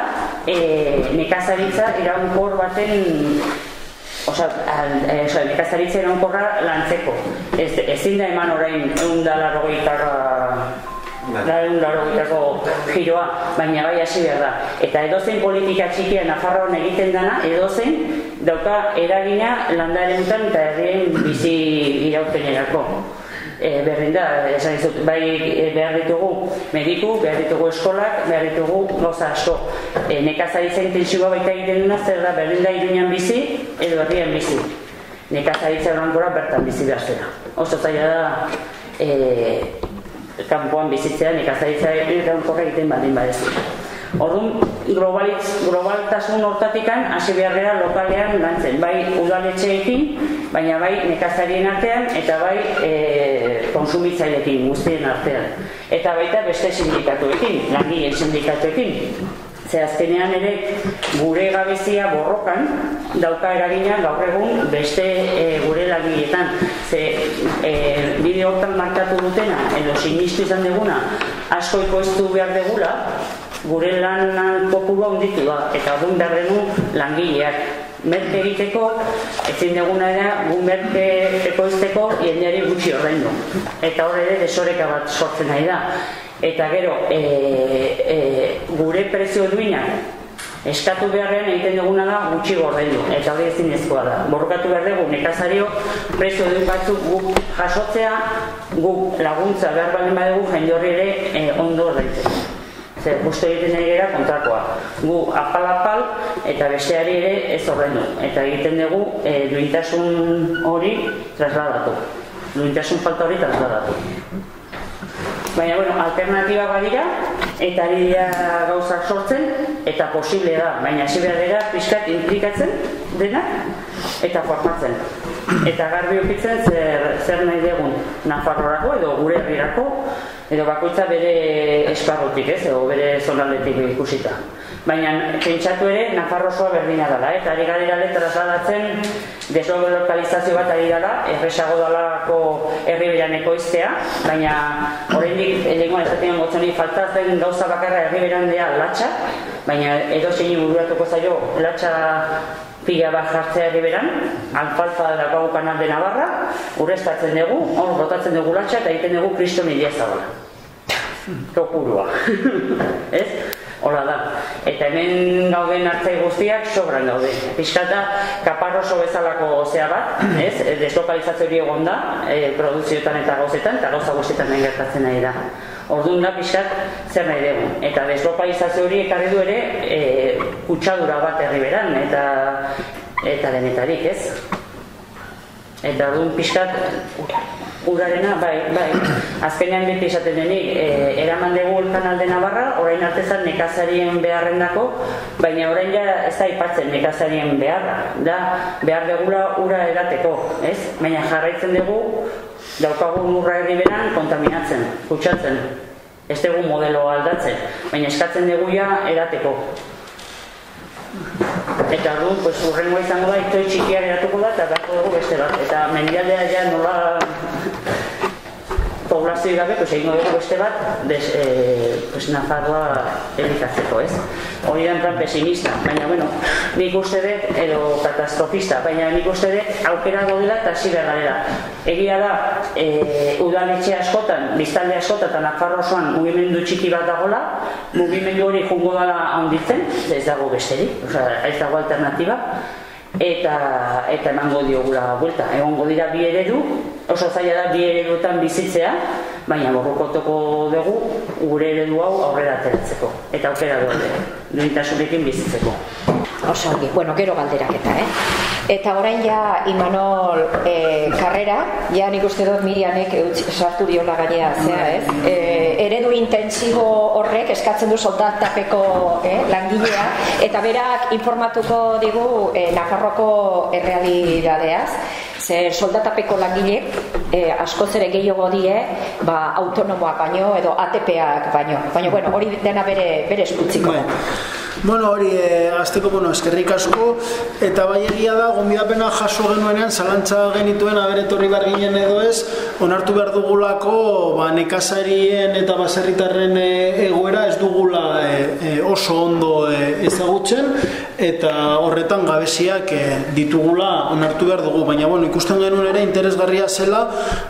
e, nekazaritza iraunkor baten Osa, e, osa, nekazaritza iraunkorra lantzeko. Ez, ezin da eman orain egun da larro Laren laro giroa, baina bai hasi behar da. Eta edozein politika txikia Nafarroan egiten dana, edozein dauka eragina landarentan eta herrien bizi iraupenerako. E, berdin da, esan izut, bai e, behar ditugu mediku, behar ditugu eskolak, behar ditugu goza asko. E, nekazaritza intensiboa baita egiten duna, zer da berdin da iruñan bizi, edo herrien bizi. Nekazaritza orankora bertan bizi behar zera. Oso zaila da, e, kanpoan bizitzean ikazaritza iraunkorra egiten baldin badezu. Orduan, globalitz, globaltasun hortatikan hasi beharrera lokalean lantzen, bai udaletxeekin, baina bai nekazarien artean eta bai e, konsumitzailekin guztien artean. Eta baita beste sindikatuekin, langileen sindikatuekin. Ze azkenean ere gure gabezia borrokan dauka eragina gaur egun beste e, gure lagiletan. Ze e, bideo hortan markatu dutena, edo sinistu izan deguna, asko ikoiztu behar degula, gure lan kopuru onditu da, eta duen behar denu langileak. Merke egiteko, ezin deguna da, gu merke ekoizteko, jendeari gutxi horrein Eta hor ere, desoreka bat sortzen nahi da. Eta gero e, e, gure prezio duinak eskatu beharrean egiten duguna da gutxi gordendu eta hori ezin ezkoa da. Borrokatu behar dugu nekazario prezio duin batzuk guk jasotzea guk laguntza behar baldin badugu jende horri ere e, ondo ordaitzen Zer, justu egiten nahi gara kontrakoa. Gu apal-apal eta besteari ere ez horrendu. Eta egiten dugu e, duintasun hori trasladatu. Duintasun falta hori trasladatu. Baina, bueno, alternatiba badira, eta ari dira gauzak sortzen, eta posible da, baina hasi behar dira pixkat implikatzen dena, eta formatzen. Eta garbi okitzen zer, zer nahi dugun Nafarrorako edo gure herrirako, edo bakoitza bere esparrutik ez, edo bere zonaldetik ikusita baina pentsatu ere Nafarrosoa berdina dela, eh? eta ari gari gale trasladatzen deslokalizazio bat ari dela, erresago dalako herri beran ekoiztea, baina oraindik elengoan esaten gotzen faltatzen gauza bakarra herri beran dea latxa, baina edo zein bururatuko zaio latxa pila bat jartzea herri beran, alfalfa da gau kanal de Navarra, urreztatzen dugu, hor botatzen dugu latxa eta egiten dugu kristo milia zabala. Kopurua. ez? Hola da. Eta hemen gauden hartzai guztiak sobran daude. Piskata kaparroso bezalako zea bat, ez? Deslokalizazio hori egon da, e, produzioetan eta gauzetan, eta gauza guztietan nahi gertatzen nahi da. Orduan da pixkat zer nahi dugu. Eta deslokalizazio hori ekarri du ere e, kutsadura bat herriberan eta eta denetarik, ez? Eta orduan pixkat Urarena, bai, bai. Azkenean beti esaten denik, e, eraman dugu ulkan alde nabarra, orain artezan nekazarien beharrendako, baina orain ja ez da ipatzen nekazarien beharra. Da, behar degula ura edateko, ez? Baina jarraitzen dugu, daukagun urra herri beran kontaminatzen, kutsatzen. Ez dugu modelo aldatzen, baina eskatzen dugu ja edateko. Eta du, pues, urrengo izango da, itoi txikiak eratuko da, eta beharko dugu beste bat. Eta mendialdea ja nola poblazio gabe, pues, egin dugu beste bat, des, e, pues, Nafarroa elikatzeko, ez? Hori da plan pesimista, baina, bueno, nik uste dut, edo katastrofista, baina nik uste dut, aukera godela eta hasi behar Egia da, e, udaletxe askotan, biztalde askotan, eta Nafarro osoan mugimendu txiki bat dagola, mugimendu hori jungo dala handitzen, ez dago besterik, oza, ez dago alternatiba, eta eta emango diogula buelta. Egongo dira bi eredu, oso zaila da bi ereduetan bizitzea, baina borrokotoko dugu gure eredu hau aurrera ateratzeko. Eta aukera dugu, duintasunekin bizitzeko. Oso bueno, gero galderak eta, eh? Eta orain ja Imanol e, karrera, ja nik uste dut Mirianek sartu diola gainea, zea, ez? E, eredu intensibo horrek eskatzen du soldatapeko eh, langilea eta berak informatuko digu eh, Nafarroko errealidadeaz ze soldatapeko langile eh, askoz ere gehiago die ba, autonomoak baino edo ATPak baino baina bueno, hori dena bere, bere eskutziko bai. Bueno, hori, e, azteko, bueno, eskerrik asko, eta bai egia da, gombidapena jaso genuenean, zalantza genituen aberetorri behar ginen edo ez, onartu behar dugulako, ba, nekazarien eta baserritarren e, egoera ez dugula e, oso ondo ezagutzen, eta horretan gabeziak ditugula onartu behar dugu, baina, bueno, ikusten genuen ere interesgarria zela,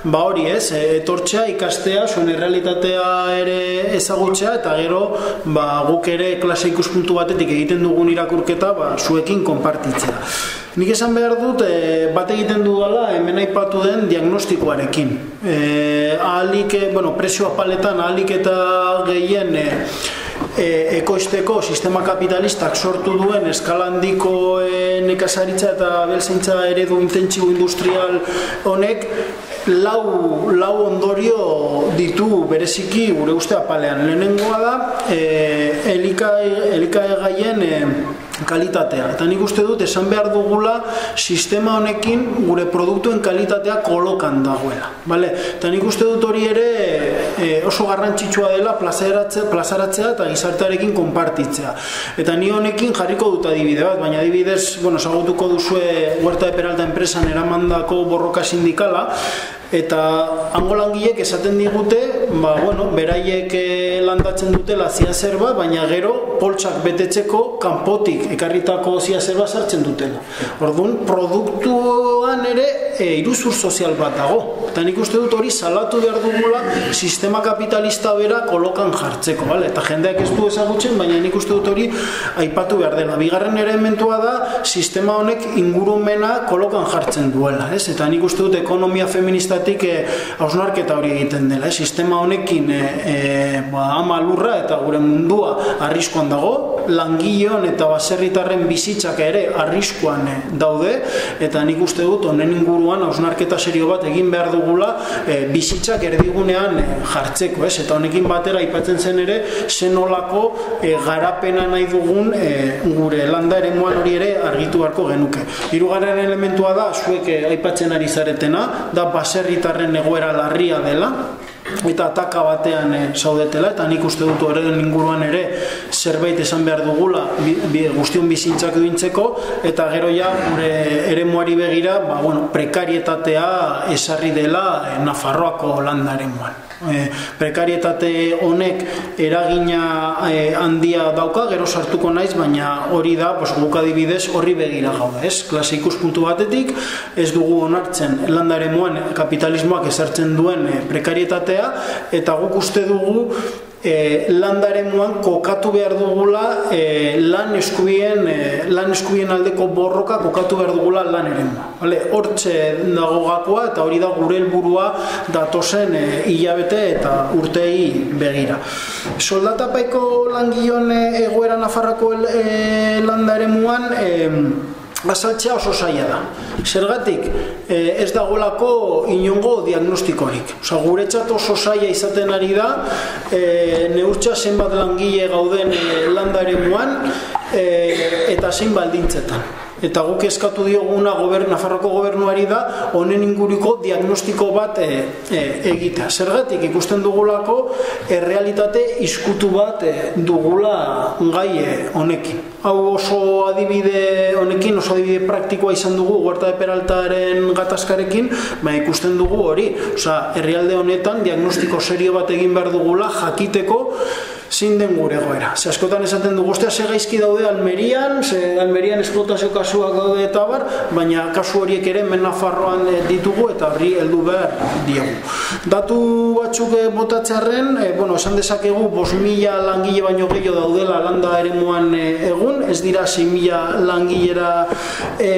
ba hori ez, etortzea, ikastea, zuen realitatea ere ezagutzea, eta gero, ba, guk ere klase ikuspuntu batetik egiten dugun irakurketa ba, zuekin konpartitzea. Nik esan behar dut, e, bat egiten dudala hemen aipatu den diagnostikoarekin. E, ahalik, e, bueno, presioa paletan ahalik eta gehien e, e, ekoizteko sistema kapitalistak sortu duen eskalandiko e, nekazaritza eta belzeintza eredu intentsibo industrial honek lau, lau ondorio ditu bereziki gure uste apalean. Lehenengoa da, e, elikae gaien e, kalitatea. Eta nik uste dut esan behar dugula sistema honekin gure produktuen kalitatea kolokan dagoela. Vale? Eta nik uste dut hori ere e, oso garrantzitsua dela plazaratzea, plazaratzea eta gizartearekin konpartitzea. Eta ni honekin jarriko dut adibide bat, baina adibidez, bueno, sagutuko duzue Huerta de Peralta enpresan eramandako borroka sindikala, eta hango langilek esaten digute, ba, bueno, beraiek eh, landatzen dutela zia zerba, baina gero poltsak betetzeko kanpotik ekarritako zia zerba sartzen dutela. Orduan, produktuan ere e, iruzur sozial bat dago. Eta nik uste dut hori salatu behar dugula sistema kapitalista bera kolokan jartzeko, bale? Eta jendeak ez du ezagutzen, baina nik uste dut hori aipatu behar dela. Bigarren ere ementua da, sistema honek ingurumena kolokan jartzen duela, ez? Eta nik uste dut ekonomia feminista horretatik e, hausnarketa hori egiten dela. Eh? Sistema honekin e, e, ba, ama lurra eta gure mundua arriskoan dago, langileon eta baserritarren bizitzak ere arriskoan daude, eta nik uste dut honen inguruan hausnarketa serio bat egin behar dugula e, bizitzak erdigunean jartzeko, ez? Eta honekin batera aipatzen zen ere, zenolako e, garapena nahi dugun e, gure landa ere hori ere argitu beharko genuke. Hirugarren elementua da, zuek aipatzen ari zaretena, da baserri herritarren egoera larria dela eta ataka batean e, saudetela eta nik uste dut ere inguruan ere zerbait esan behar dugula bi, bi, guztion bizintzak duintzeko eta gero ja gure ere muari begira ba, bueno, prekarietatea esarri dela e, Nafarroako landaren muan e, prekarietate honek eragina e, handia dauka, gero sartuko naiz, baina hori da, pues, guk adibidez horri begira gauda, ez? Klase ikuspuntu batetik, ez dugu onartzen landare moan kapitalismoak esartzen duen e, prekarietatea, eta guk uste dugu e, landaren muan kokatu behar dugula e, lan eskubien e, lan eskubien aldeko borroka kokatu behar dugula lan ere vale? hortxe dago gakoa eta hori da gure helburua datozen e, hilabete eta urtei begira soldatapaiko langion e, egoera nafarrako e, landaren muan e, azaltzea oso zaila da. Zergatik, e, ez dagolako inongo diagnostikorik. Osa, guretzat oso zaila izaten ari da, e, neurtza zenbat langile gauden e, landare muan, e, eta zein baldintzetan eta guk eskatu dioguna gobern, Nafarroko gobernuari da honen inguriko diagnostiko bat e, e, egitea. Zergatik ikusten dugulako errealitate iskutu bat e, dugula gai honekin. Hau oso adibide honekin, oso adibide praktikoa izan dugu Huerta de Peraltaren gatazkarekin, ba ikusten dugu hori. Osa, herrialde honetan diagnostiko serio bat egin behar dugula jakiteko zin den gure goera. Ze askotan esaten du guztia ze gaizki daude Almerian, ze Almerian esplotazio kasuak daude eta bar, baina kasu horiek ere men Nafarroan eh, ditugu eta horri heldu behar diegu. Datu batzuk eh, botatzearen, e, bueno, esan dezakegu 5.000 langile baino gehiago daudela landa ere muan egun, ez dira 6.000 langilera e,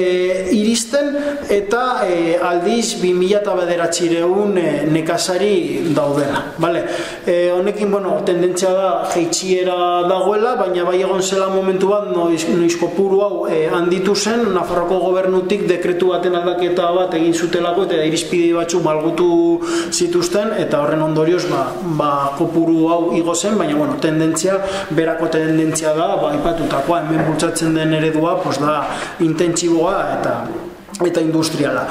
iristen, eta e, aldiz 2.000 eta bederatxireun e, nekazari daudela. Vale? E, honekin, bueno, tendentzia da jeitxiera dagoela, baina bai egon zela momentu bat noiz, noiz hau e, handitu zen, Nafarroko gobernutik dekretu baten aldaketa bat egin zutelako eta irizpide batzu malgutu zituzten eta horren ondorioz ba, ba kopuru hau igo zen, baina bueno, tendentzia, berako tendentzia da, ba, ipatutakoa, hemen bultzatzen den eredua, pues da, intentsiboa eta eta industriala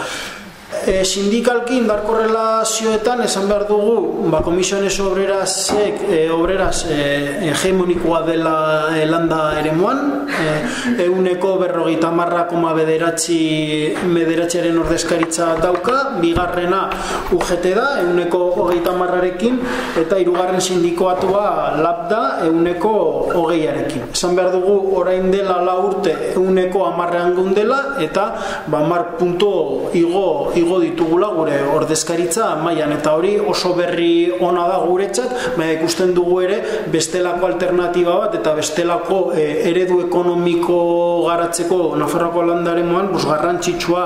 e, sindikalki indarko relazioetan esan behar dugu ba, komisiones obreras e, obreras e, hegemonikoa dela e, landa ere muan e, euneko berrogeita marra koma bederatzi bederatziaren ordezkaritza dauka. Bigarrena UGT da euneko hogeita marrarekin eta hirugarren sindikoatua lab da euneko hogeiarekin. Esan behar dugu orain dela la urte euneko amarrean gundela eta ba, mar punto igo, igo ditugula gure ordezkaritza mailan eta hori oso berri ona da guretzat, baina ikusten dugu ere bestelako alternatiba bat eta bestelako eh, eredu ekonomiko garatzeko Nafarroko landaren moan bus garrantzitsua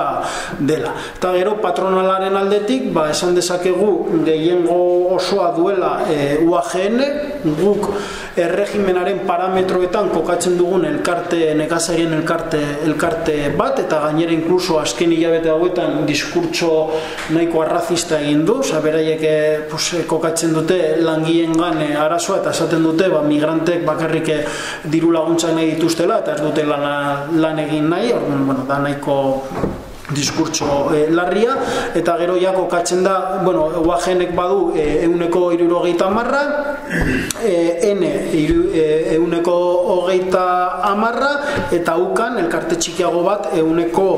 dela. Eta gero patronalaren aldetik, ba, esan dezakegu gehiengo osoa duela e, UAGN, guk erregimenaren parametroetan kokatzen dugun elkarte nekazarien elkarte elkarte bat eta gainera inkluso azken hilabete hauetan diskurtso nahiko arrazista egin du, oza, beraiek eh, pues, eh, kokatzen dute langien gane eh, arazoa eta esaten dute ba, migrantek bakarrik diru laguntzak nahi dituztela eta ez dute lan, lan egin nahi, orduan, bueno, da nahiko diskurtso e, larria eta gero ja kokatzen da bueno, uajenek badu e, euneko irurogeita amarra e, N iru, e, euneko hogeita amarra eta ukan elkarte txikiago bat euneko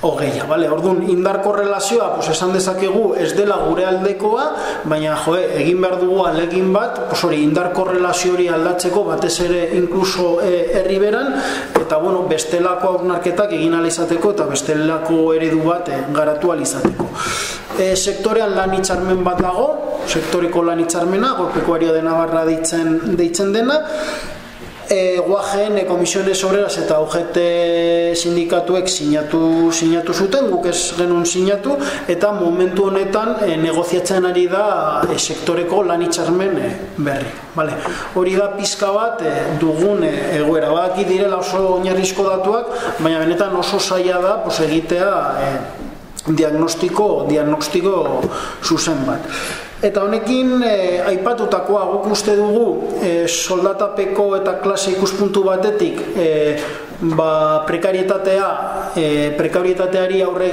hogeia, bale? Orduan, indar korrelazioa, pues, esan dezakegu ez dela gure aldekoa, baina, joe, egin behar dugu alegin bat, pues, hori, indar korrelazio hori aldatzeko, batez ere inkluso e, herriberan, eta, bueno, bestelako aurnarketak egin alizateko, eta bestelako eredu bat e, garatu alizateko. E, sektorean lan itxarmen bat dago, sektoreko lan itxarmena, gorpeko dena barra deitzen, deitzen dena, e, guajen e, komisiones obreras eta UGT sindikatuek sinatu, sinatu zuten, guk ez genuen sinatu, eta momentu honetan e, negoziatzen ari da e, sektoreko lan itxarmen e, berri. Vale. Hori da pizka bat e, dugun e, egoera. Badaki direla oso oinarrizko datuak, baina benetan oso zaila da pos, egitea e, diagnostiko, diagnostiko zuzen bat. Eta honekin e, aipatutakoa guk uste dugu e, soldatapeko eta klase ikuspuntu batetik e, ba, prekarietatea e, prekarietateari aurre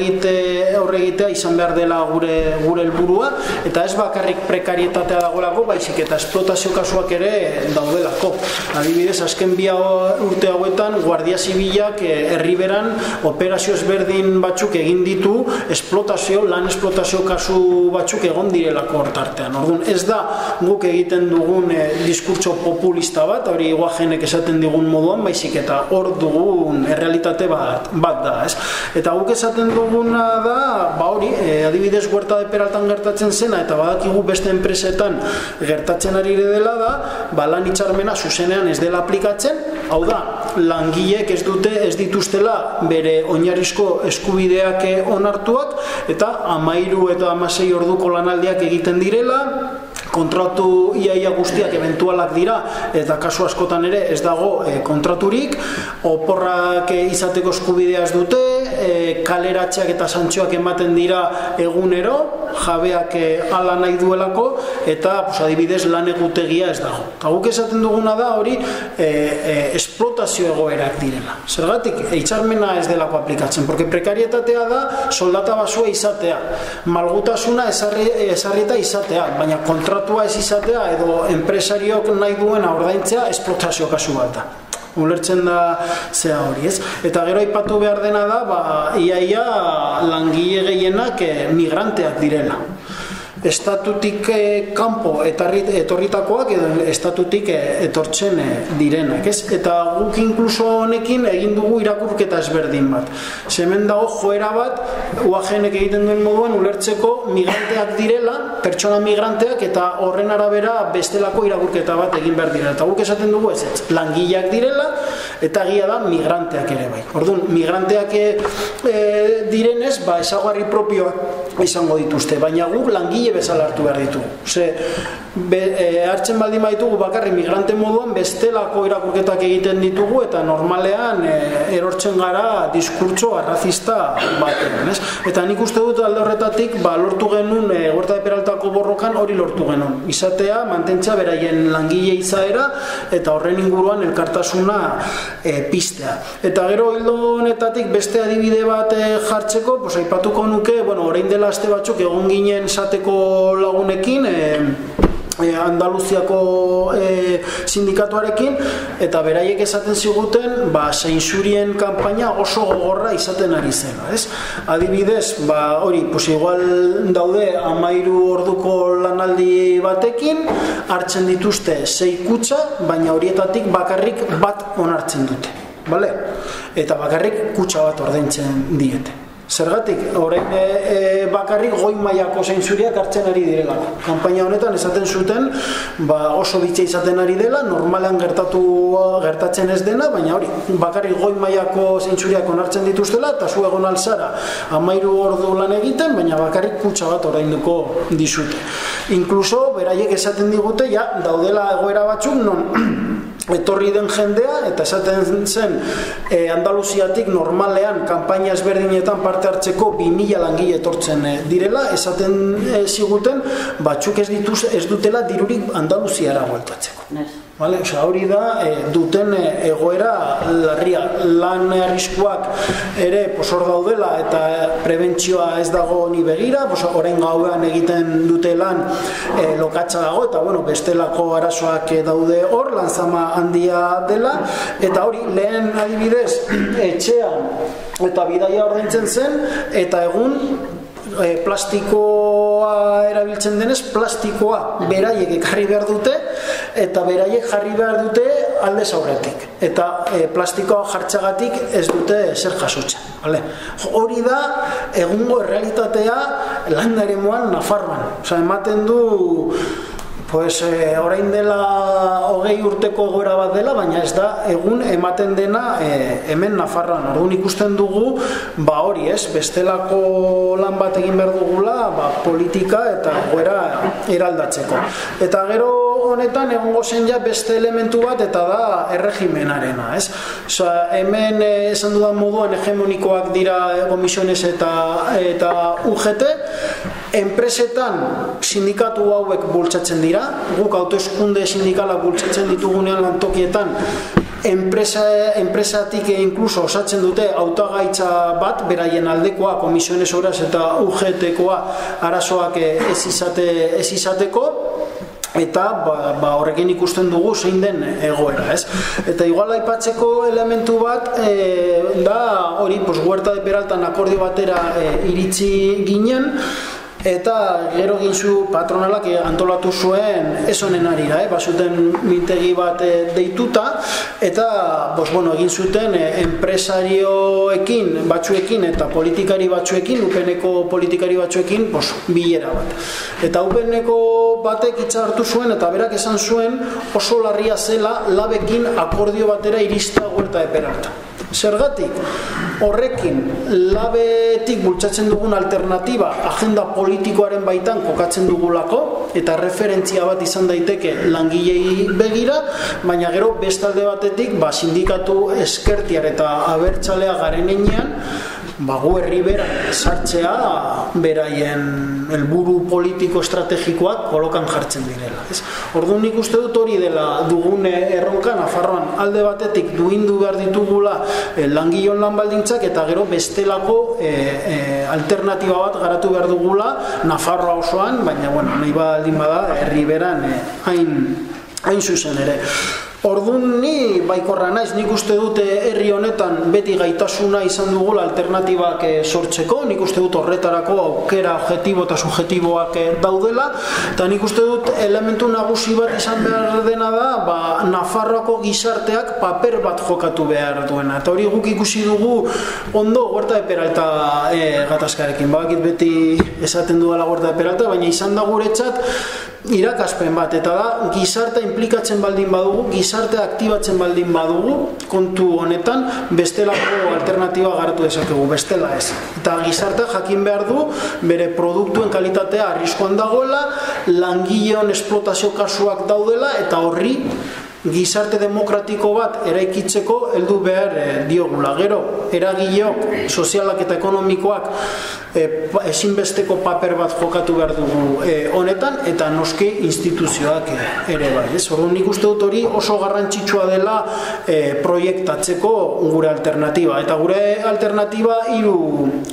aurregitea izan behar dela gure gure helburua eta ez bakarrik prekarietatea dagoelako baizik eta esplotazio kasuak ere daudelako. Adibidez azken bi urte hauetan guardia zibilak e, herriberan operazio ezberdin batzuk egin ditu esplotazio lan esplotazio kasu batzuk egon direlako hortartean. Orduan ez da guk egiten dugun e, diskurtso populista bat hori guajenek esaten digun moduan baizik eta hor du dugun errealitate bat, bat da, ez? Eta guk esaten duguna da, ba hori, e, adibidez huerta de peraltan gertatzen zena, eta badakigu beste enpresetan gertatzen ari dela da, ba lan itxarmena zuzenean ez dela aplikatzen, hau da, langileek ez dute ez dituztela bere oinarrizko eskubideak onartuak, eta amairu eta amasei orduko lanaldiak egiten direla, kontratu iaia guztiak eventualak dira eta kasu askotan ere ez dago e, kontraturik. Oporrak izateko eskubidea ez dute e, kaleratxeak eta santxoak ematen dira egunero jabeak e, ala nahi duelako eta pues, adibidez lan egutegia ez dago eta guk esaten duguna da hori e, e, esplotazio egoerak direla zergatik, eitzarmena ez delako aplikatzen porque prekarietatea da soldata basua izatea malgutasuna esarri, izatea baina kontratu kontratua ez izatea edo enpresariok nahi duena ordaintzea esplotazio kasu bat da. Ulertzen da zea hori, ez? Eta gero aipatu behar dena da, ba, iaia langile gehienak eh, migranteak direla estatutik eh, kanpo etorritakoak edo estatutik eh, etortzen eh, direnak, ez? Eta guk inkluso honekin egin dugu irakurketa ezberdin bat. Hemen dago joera bat UAGnek egiten duen moduan ulertzeko migranteak direla, pertsona migranteak eta horren arabera bestelako irakurketa bat egin behar direla. Eta guk esaten dugu ez, ez langileak direla eta gia da migranteak ere bai. Orduan, migranteak e, direnez, ba, esagarri propioak izango dituzte, baina guk langile bezala hartu behar ditu. Ze, be, e, hartzen baldin baitugu bakarri migrante moduan bestelako irakurketak egiten ditugu eta normalean e, erortzen gara diskurtso arrazista batean, ez? Eta nik uste dut alde horretatik ba, lortu genuen e, huerta de peraltako borrokan hori lortu genuen. Izatea, mantentza beraien langile izaera eta horren inguruan elkartasuna e, pistea. Eta gero hildo honetatik beste adibide bat e, jartzeko, pues, aipatuko nuke, bueno, orain dela aste batzuk egon ginen sateko lagunekin, e, e, Andaluziako e, sindikatuarekin eta beraiek esaten ziguten ba zeinsurien kanpaina oso gogorra izaten ari zela, ez? Adibidez, ba hori, pues igual daude 13 orduko lanaldi batekin hartzen dituzte 6 kutxa, baina horietatik bakarrik bat onartzen dute, vale? Eta bakarrik kutxa bat ordaintzen diete. Zergatik, orain e, e, bakarrik goi mailako zeinzuriak hartzen ari direla. Kampaina honetan esaten zuten ba, oso bitxe izaten ari dela, normalan gertatu gertatzen ez dena, baina hori, bakarrik goi mailako zeinzuriak onartzen dituztela, eta zu egon alzara amairu ordu lan egiten, baina bakarrik kutsa bat orainduko dizute. Inkluso, beraiek esaten digute, ja, daudela egoera batzuk, non etorri den jendea eta esaten zen e, Andaluziatik normalean kanpaina ezberdinetan parte hartzeko 2000 langile etortzen e, direla esaten e, ziguten batzuk ez dituz ez dutela dirurik Andaluziara bueltatzeko. Vale, o hori da e, duten e, egoera larria. Lan arriskuak ere pos hor daudela eta prebentzioa ez dago ni begira, pos orain gauean egiten dute lan e, lokatza dago eta bueno, bestelako arazoak daude hor, lanzama handia dela. Eta hori lehen adibidez etxea eta bidaia ordaintzen zen eta egun e, plastikoa erabiltzen denez plastikoa beraiek ekarri behar dute eta beraiek jarri behar dute alde aurretik eta e, plastikoa jartzagatik ez dute zer jasotzen vale? hori da egungo realitatea landare moan Nafarroan Osa, ematen du Pues, e, orain dela hogei urteko gora bat dela, baina ez da egun ematen dena e, hemen Nafarroan. Orduan ikusten dugu, ba hori ez, bestelako lan bat egin behar dugula, ba, politika eta goera eraldatzeko. Eta gero honetan egongo zen ja beste elementu bat eta da erregimenarena, ez? Osa, hemen e, esan dudan moduan hegemonikoak dira komisiones eta, eta UGT, enpresetan sindikatu hauek bultzatzen dira, guk autoeskunde sindikala bultzatzen ditugunean lantokietan, enpresa, enpresatik inkluso osatzen dute autogaitza bat, beraien aldekoa, komisiones horaz eta UGT-koa arazoak ez, izate, ez izateko, eta ba, ba, horrekin ikusten dugu zein den egoera, ez? Eta igual aipatzeko elementu bat e, da hori, pues, huerta de peraltan akordio batera e, iritsi ginen, eta gero ginzu patronalak antolatu zuen ez honen arira, eh? basuten mintegi bat eh, deituta eta bos, bueno, egin zuten eh, enpresarioekin batzuekin eta politikari batzuekin upeneko politikari batzuekin bos, bilera bat eta upeneko batek hartu zuen eta berak esan zuen oso larria zela labekin akordio batera irista huerta eperarta Zergatik, horrekin labetik bultzatzen dugun alternatiba agenda politikoaren baitan kokatzen dugulako eta referentzia bat izan daiteke langilei begira, baina gero bestalde batetik ba, sindikatu eskertiar eta abertzalea garen enean, ba, gu herri bera sartzea beraien helburu politiko estrategikoak kolokan jartzen direla. Ez? Orduan nik uste dut hori dela dugune erronka Nafarroan alde batetik duindu behar ditugula e, langion lan baldintzak eta gero bestelako e, e, alternatiba bat garatu behar dugula Nafarroa osoan, baina bueno, nahi baldin bada herri beran hain, hain zuzen ere. Ordun ni baikorra naiz, nik uste dute herri honetan beti gaitasuna izan dugula alternatibak eh, sortzeko, nik uste dut horretarako aukera objektibo eta subjektiboak eh, daudela, eta nik uste dut elementu nagusi bat izan behar dena da, ba, Nafarroako gizarteak paper bat jokatu behar duena. Eta hori guk ikusi dugu ondo huerta de peralta e, gatazkarekin, bakit beti esaten dudala huerta de peralta, baina izan da guretzat irakaspen bat, eta da gizartea implikatzen baldin badugu, gizartea aktibatzen baldin badugu kontu honetan, bestelako alternatiba garatu dezakegu, bestela ez. Eta gizarte jakin behar du, bere produktuen kalitatea arriskoan dagoela, langileon esplotazio kasuak daudela, eta horri gizarte demokratiko bat eraikitzeko heldu behar e, diogula. Gero, eragileok, sozialak eta ekonomikoak e, ezinbesteko paper bat jokatu behar dugu e, honetan, eta noski instituzioak ere bai. Ez? Orduan nik uste dut hori oso garrantzitsua dela e, proiektatzeko gure alternatiba. Eta gure alternatiba hiru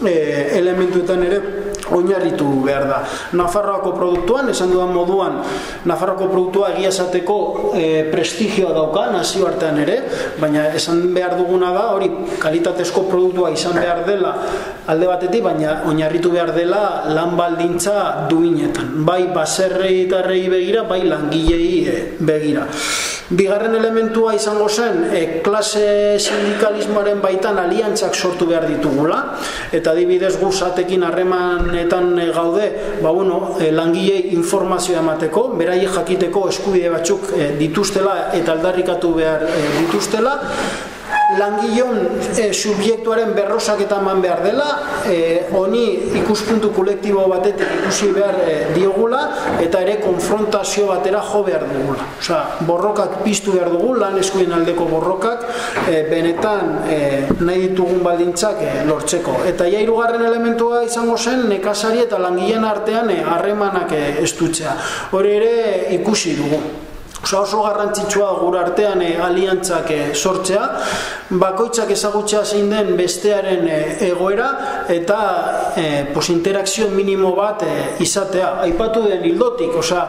e, elementuetan ere oinarritu behar da. Nafarroako produktuan, esan dudan moduan, Nafarroako produktua egia esateko e, prestigioa dauka, nazio artean ere, baina esan behar duguna da, hori kalitatezko produktua izan behar dela alde batetik, baina oinarritu behar dela lan baldintza duinetan. Bai baserrei eta begira, bai langilei eh, begira. Bigarren elementua izango zen, e, klase sindikalismoaren baitan aliantzak sortu behar ditugula, eta dibidez guzatekin harremanetan e, gaude, ba bueno, langilei informazioa emateko, berai jakiteko eskubide batzuk dituztela eta aldarrikatu behar e, dituztela, langilon e, subjektuaren berrosak eta eman behar dela, e, honi ikuspuntu kolektibo batetik ikusi behar e, diogula, eta ere konfrontazio batera jo behar dugula. Osa, borrokak piztu behar dugu, lan eskuien aldeko borrokak, e, benetan e, nahi ditugun baldintzak e, lortzeko. Eta ja irugarren elementua izango zen, nekazari eta langileen artean harremanak e, estutzea. Hori ere ikusi dugu. Oso oso garrantzitsua gure artean e, aliantzak e, sortzea, bakoitzak ezagutzea zein den bestearen e, egoera eta e, pos interakzio minimo bat e, izatea. Aipatu den hildotik, osea,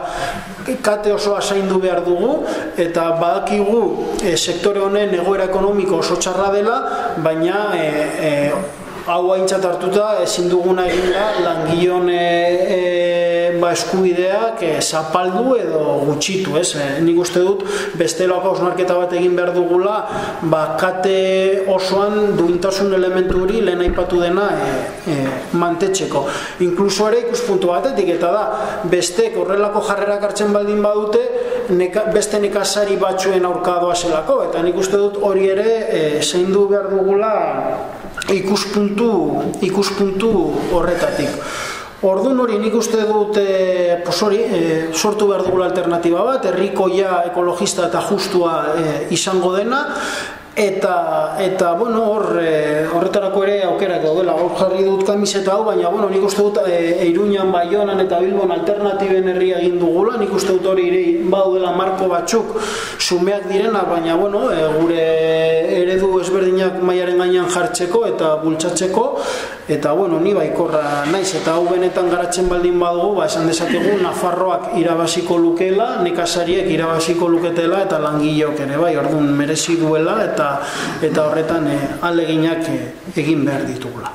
kate oso asaindu behar dugu eta badakigu e, sektore honen egoera ekonomiko oso txarra dela, baina e, hau haintzat hartuta ezin duguna egin da langion e, ba eskubideak e, zapaldu edo gutxitu, ez? E, nik uste dut bestelako osnarketa bat egin behar dugula ba kate osoan duintasun elementu hori lehen aipatu dena e, e, mantetxeko. Inkluso ere ikuspuntu batetik eta da bestek horrelako jarrerak hartzen baldin badute neka, beste nekazari batzuen aurkadoa zelako eta nik uste dut hori ere e, zein du behar dugula ikuspuntu, ikuspuntu horretatik. Ordun hori nik uste dut e, hori, e, sortu behar dugula alternatiba bat, herrikoia ekologista eta justua e, izango dena, Eta, eta bueno, hor, e, horretarako ere aukerak daudela, hor jarri dut kamiseta hau, baina, bueno, nik uste dut e, Iruñan, Baionan eta Bilbon alternatiben herria egin dugula, nik uste dut hori ere baudela marko batzuk sumeak direnak, baina, bueno, e, gure eredu ezberdinak mailaren gainean jartzeko eta bultzatzeko, eta, bueno, ni baikorra naiz, eta hau benetan garatzen baldin badugu, ba, esan dezakegu, Nafarroak irabaziko lukela, nekazariek irabaziko luketela, eta langileok ere, bai, orduan merezi duela, eta eta horretan e, aleginak eh, egin behar ditugula.